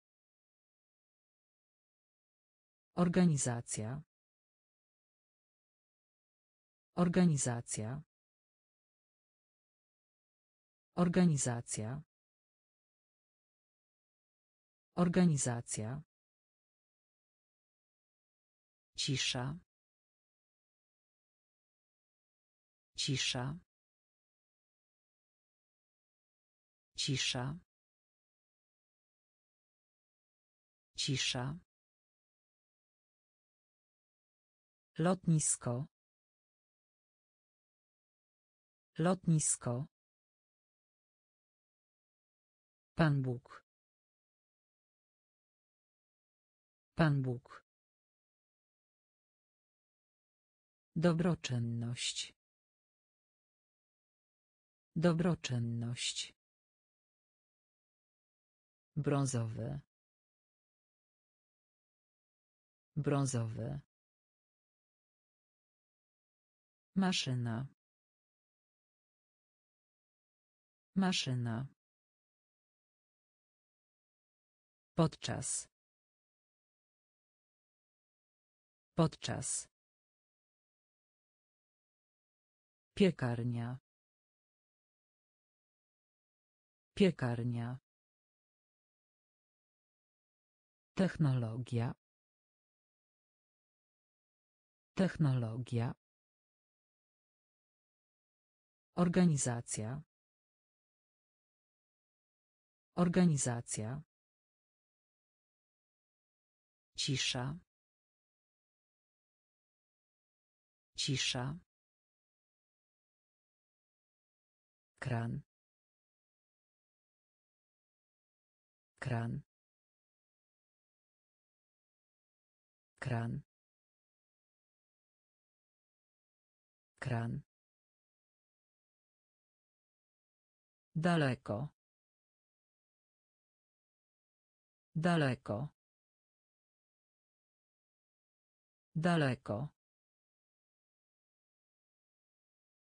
Organizacja. Organizacja. Organizacja. Organizacja. Cisza. Cisza. Cisza. Cisza. Lotnisko. Lotnisko. Pan Bóg. Pan Bóg. Dobroczynność. Dobroczynność. Brązowy. Brązowy. Maszyna. Maszyna. Podczas. Podczas. Piekarnia. Piekarnia. Technologia. Technologia. Organizacja. Organizacja. Cisza. Cisza. Kran. Kran. Kran. Kran. Daleko. Daleko. Daleko.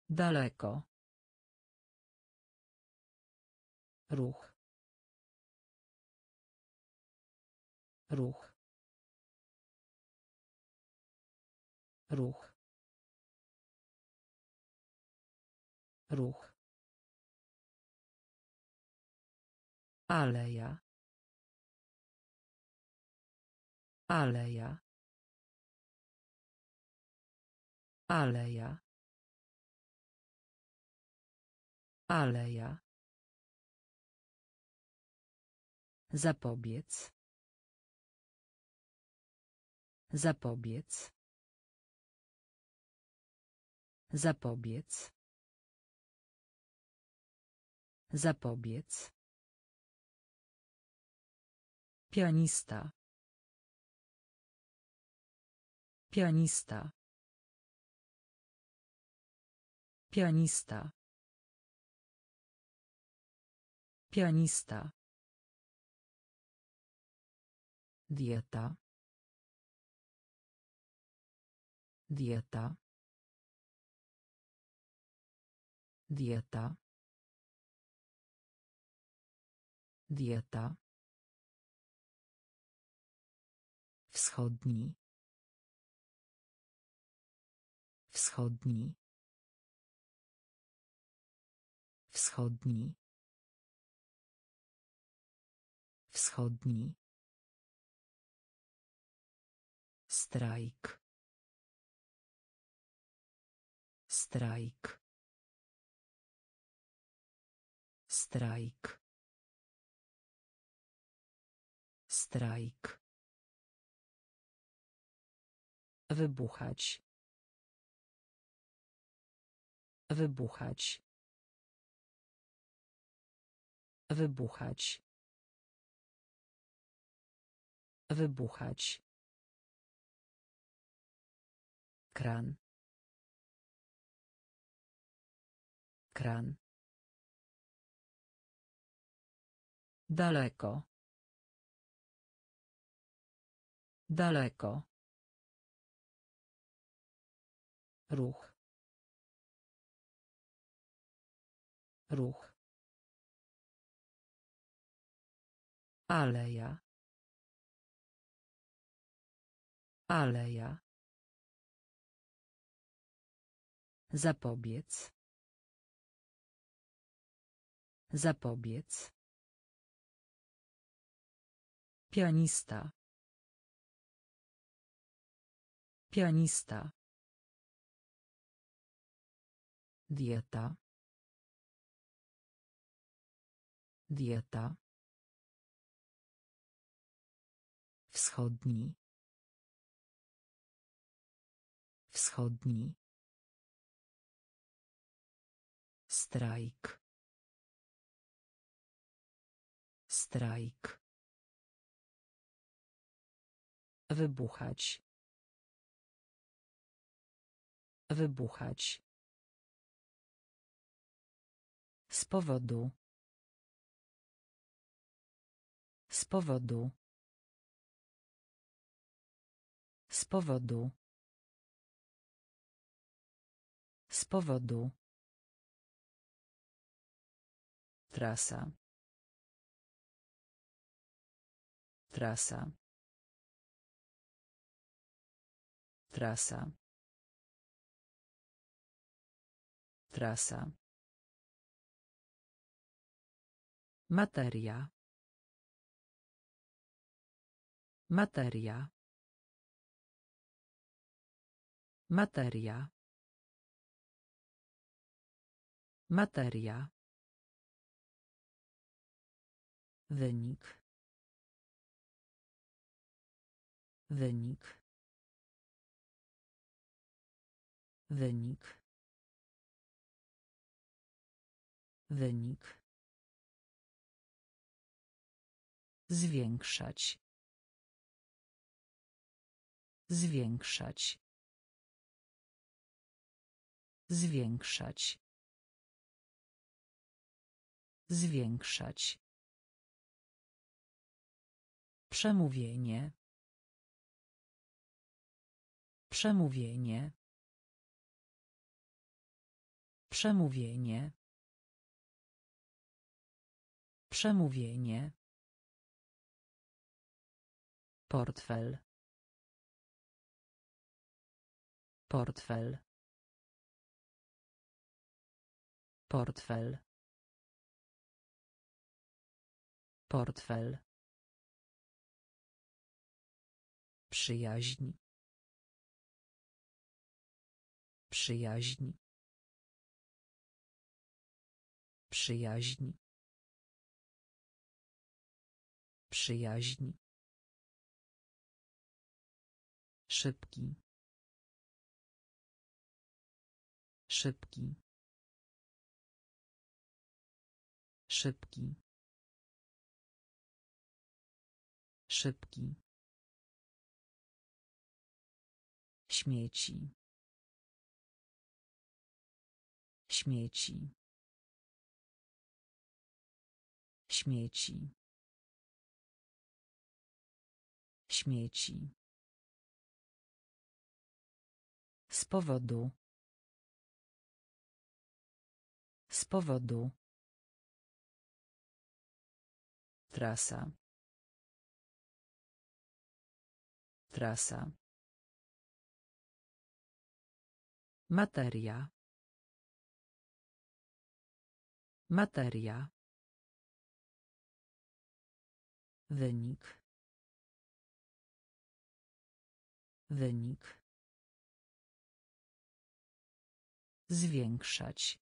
Daleko. Ruch. Ruch. Ruch. Ruch. Aleja. Aleja. Aleja. Aleja. Zapobiec. Zapobiec. Zapobiec. Zapobiec. Pianista. Pianista. Pianista. Pianista. Dieta. Dieta. Dieta. Dieta. Wschodni. Wschodni. Wschodni. Wschodni. Strajk. Strajk. Strajk. Strajk. Wybuchać. Wybuchać. Wybuchać. Wybuchać. Kran. Kran. Daleko. Daleko. Ruch. Ruch. Aleja. Aleja. Zapobiec. Zapobiec. Pianista. Pianista. Dieta. Dieta. Wschodni. Wschodni. Strajk. Strajk. Wybuchać. Wybuchać. Z powodu. Z powodu. Z powodu. Z powodu. Trasa. Trasa. Trasa. Trasa. Materia. Materia. Materia. Materia. Wynik. Wynik. Wynik. Wynik. Zwiększać. Zwiększać. Zwiększać. Zwiększać. Przemówienie. Przemówienie. Przemówienie. Przemówienie. Portfel. Portfel. Portfel. Portfel. Przyjaźń. Przyjaźń. Przyjaźń. Przyjaźń. Szybki. Szybki. Szybki. Szybki. Śmieci. Śmieci. Śmieci. Śmieci. Z powodu. Z powodu. Trasa. Trasa. Materia. Materia. Wynik. Wynik. Zwiększać.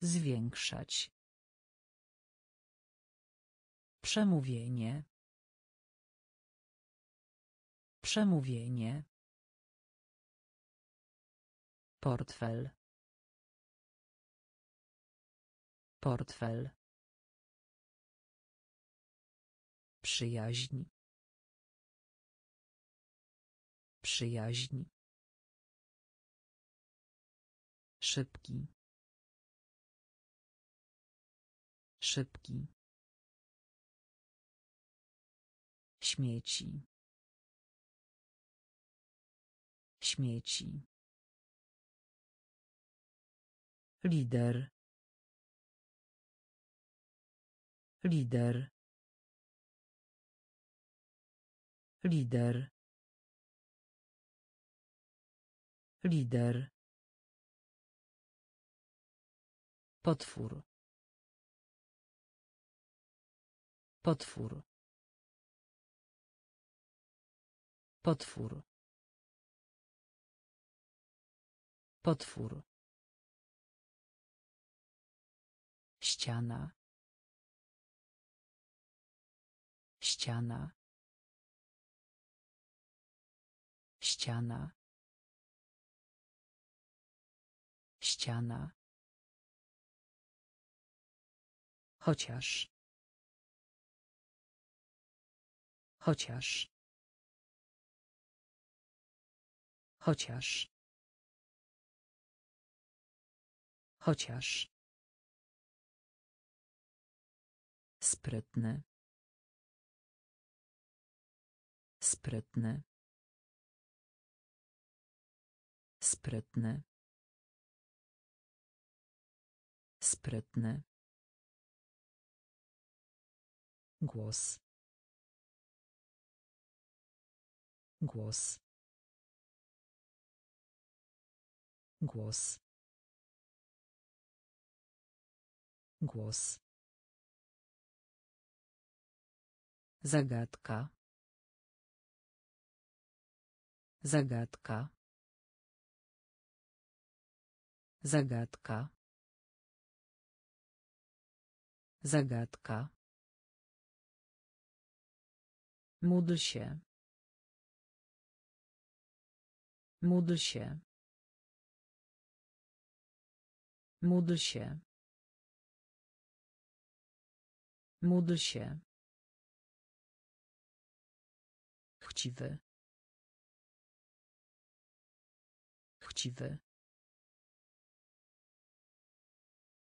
Zwiększać. Przemówienie. Przemówienie. Portfel. Portfel. Przyjaźń. Przyjaźń. Szybki. Szybki. Śmieci. Śmieci. Lider. Lider. Lider. Lider. Potwór. Potwór. Potwór. Potwór. Ściana. Ściana. Ściana. Ściana. Chociaż. Chociaż. Chociaż. Chociaż. Sprytny. Sprytny. Sprytny. Sprytny. Głos. Głos. Głos. Głos. Zagadka. Zagadka. Zagadka. Zagadka. Módl się. Módl się. Módl się. Módl się. Chciwy. Chciwy.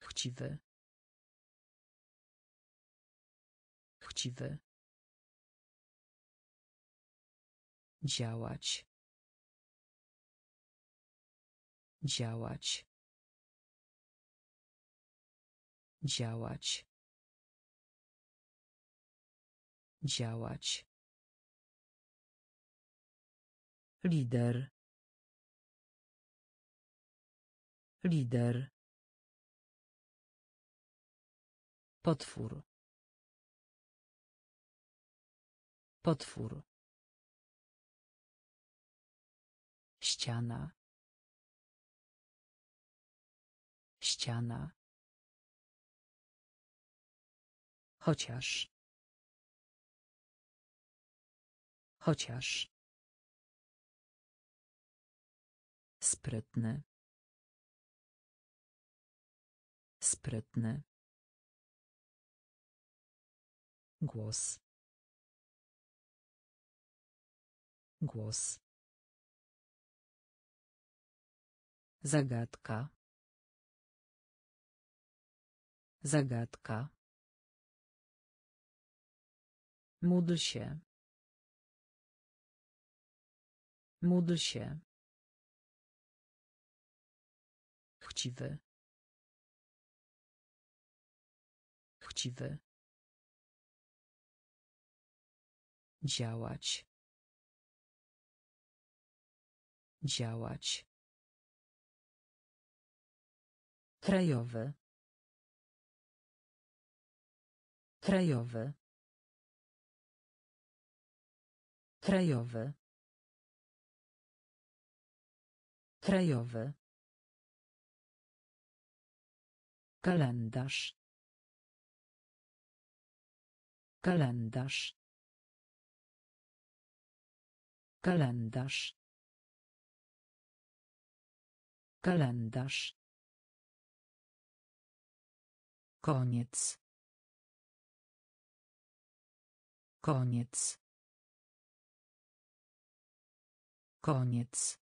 Chciwy. Chciwy. Działać. Działać. Działać. Działać. Lider. Lider. Potwór. Potwór. Ściana. ściana chociaż chociaż sprytny sprytny głos głos Zagadka. Zagadka. Módl się. Módl się. Chciwy. Chciwy. Działać. Działać. Krajowy. Krajowy. Krajowy. Krajowy. Kalendarz. Kalendarz. Kalendarz. Kalendarz. Koniec. Koniec. Koniec.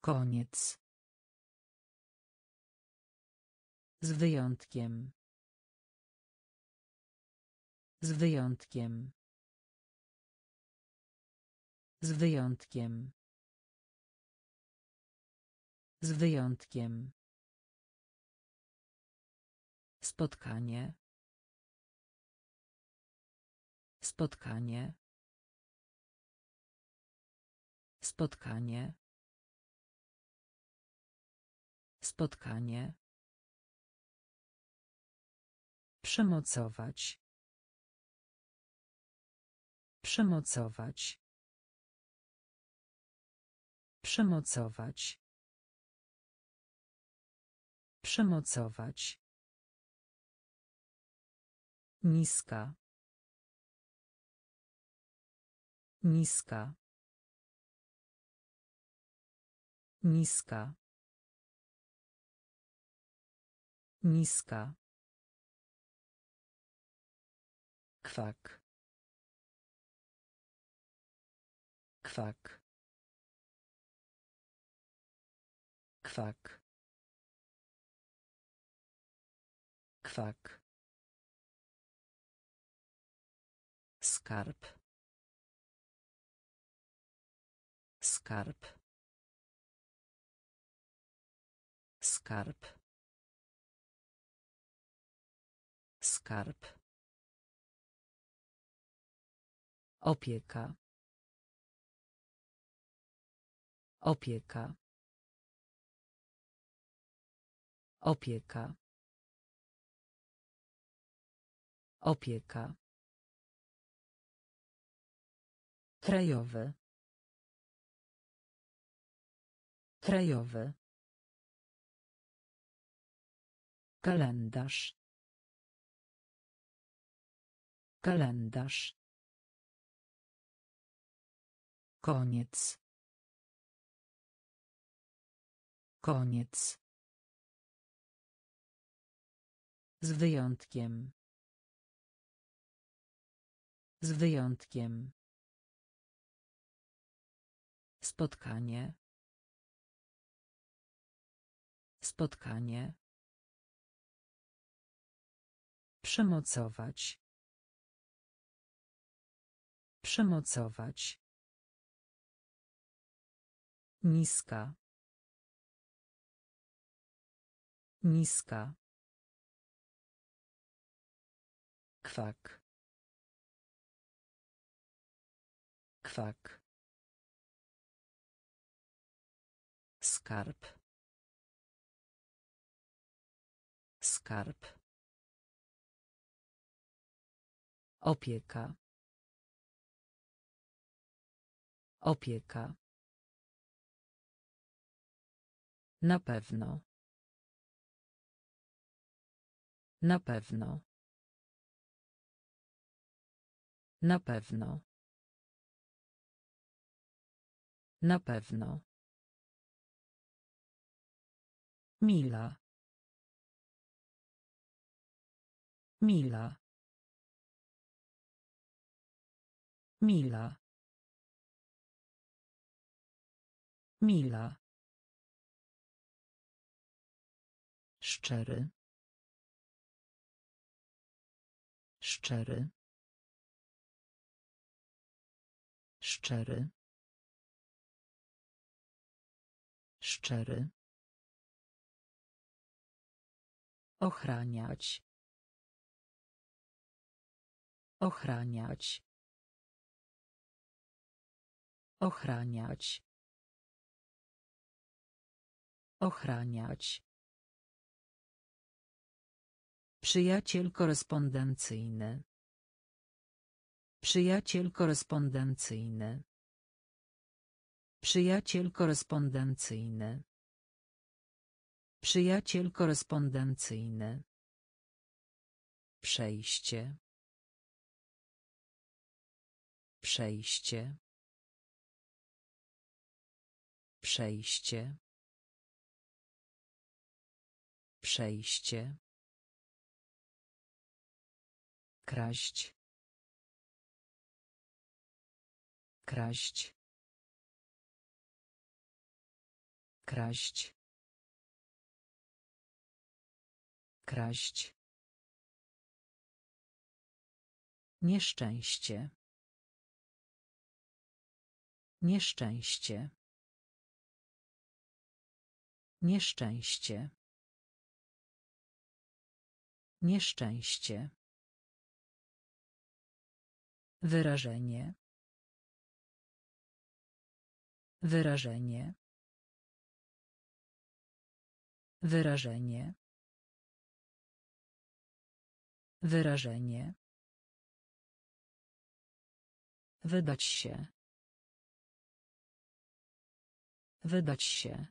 Koniec. Z wyjątkiem. Z wyjątkiem. Z wyjątkiem. Z wyjątkiem. Spotkanie. Spotkanie. Spotkanie. Spotkanie. Przemocować. Przemocować. Przemocować. Przemocować. Niska. Niska. Niska. Niska. Kwak. Kwak. Kwak. Kwak. Skarb. Skarb. Skarb. Skarb. Opieka. Opieka. Opieka. Opieka. Krajowy. Krajowy. Kalendarz. Kalendarz. Koniec. Koniec. Z wyjątkiem. Z wyjątkiem. Spotkanie. Spotkanie. Przemocować. Przemocować. Niska. Niska. Kwak. Kwak. Skarb. Skarb. Opieka. Opieka. Na pewno. Na pewno. Na pewno. Na pewno. Mila. Mila. Mila. Mila. Szczery. Szczery. Szczery. Szczery. Ochraniać. Ochraniać. Ochraniać. Ochraniać. Przyjaciel korespondencyjny. Przyjaciel korespondencyjny. Przyjaciel korespondencyjny. Przyjaciel korespondencyjny. Przejście. Przejście. Przejście. Przejście. Kraść. Kraść. Kraść. Kraść. Nieszczęście. Nieszczęście. Nieszczęście. Nieszczęście. Wyrażenie. Wyrażenie. Wyrażenie. Wyrażenie. Wydać się. Wydać się.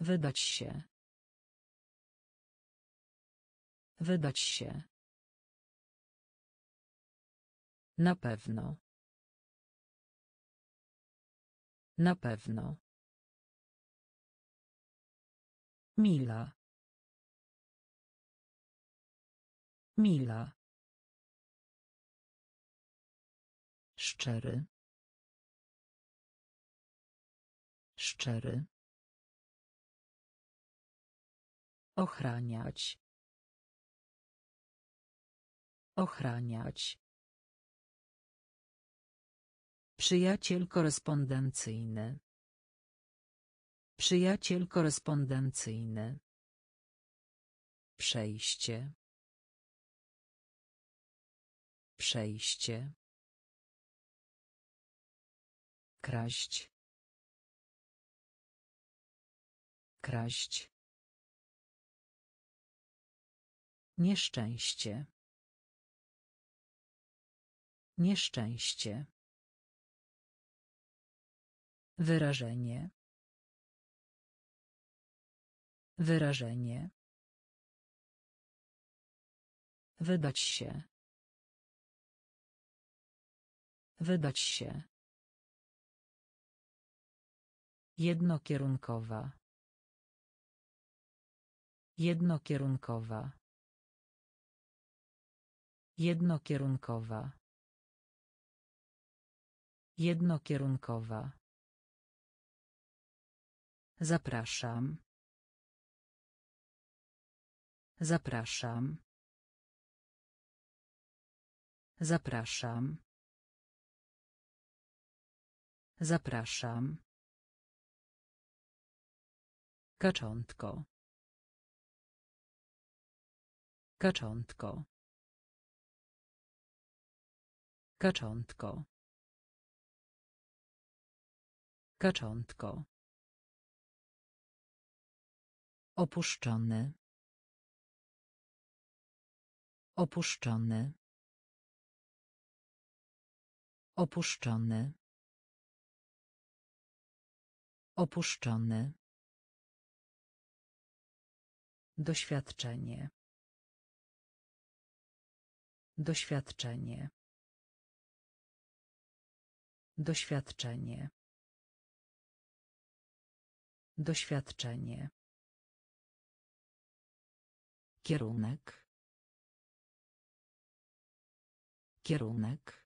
Wydać się. Wydać się. Na pewno. Na pewno. Mila. Mila. Szczery. Szczery. Ochraniać. Ochraniać. Przyjaciel korespondencyjny. Przyjaciel korespondencyjny. Przejście. Przejście. Kraść. Kraść. Nieszczęście. Nieszczęście. Wyrażenie. Wyrażenie. Wydać się. Wydać się. Jednokierunkowa. Jednokierunkowa. Jednokierunkowa. Jednokierunkowa. Zapraszam. Zapraszam. Zapraszam. Zapraszam. Kaczątko. Kaczątko. Kaczątko. Kaczątko. Opuszczony. Opuszczony. Opuszczony. Opuszczony. Doświadczenie. Doświadczenie. Doświadczenie. Doświadczenie. Kierunek. Kierunek.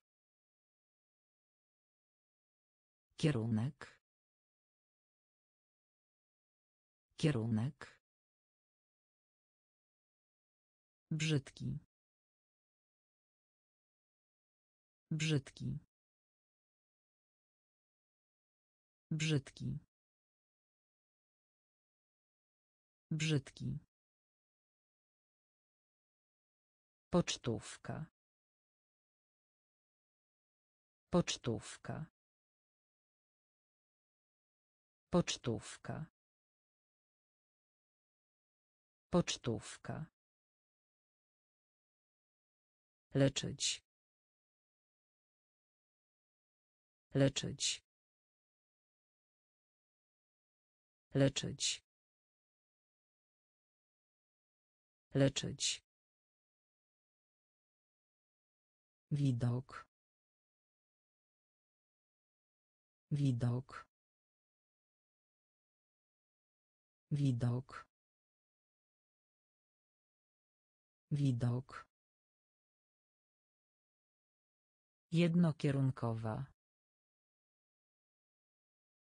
Kierunek. Kierunek. Brzydki. Brzydki. Brzydki. Brzydki. Pocztówka. Pocztówka. Pocztówka. Pocztówka. Leczyć. Leczyć. Leczyć. Leczyć. Widok. Widok. Widok. Widok. Jednokierunkowa.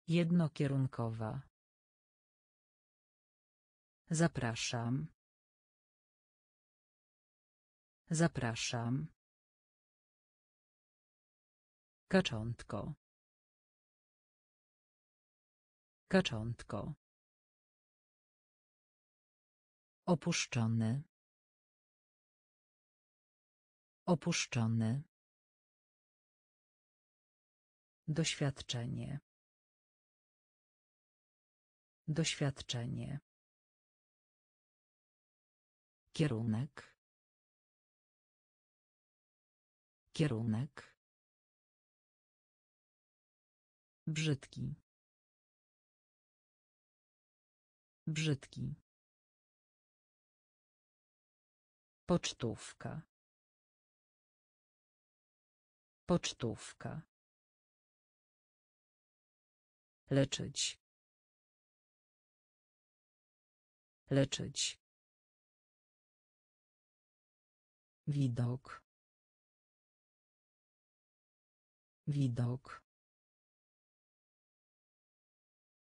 Jednokierunkowa. Zapraszam. Zapraszam. Kaczątko. Kaczątko. Opuszczony. Opuszczony. Doświadczenie. Doświadczenie. Kierunek. Kierunek. Brzydki. Brzydki. Pocztówka. Pocztówka. Leczyć. Leczyć. Widok. Widok.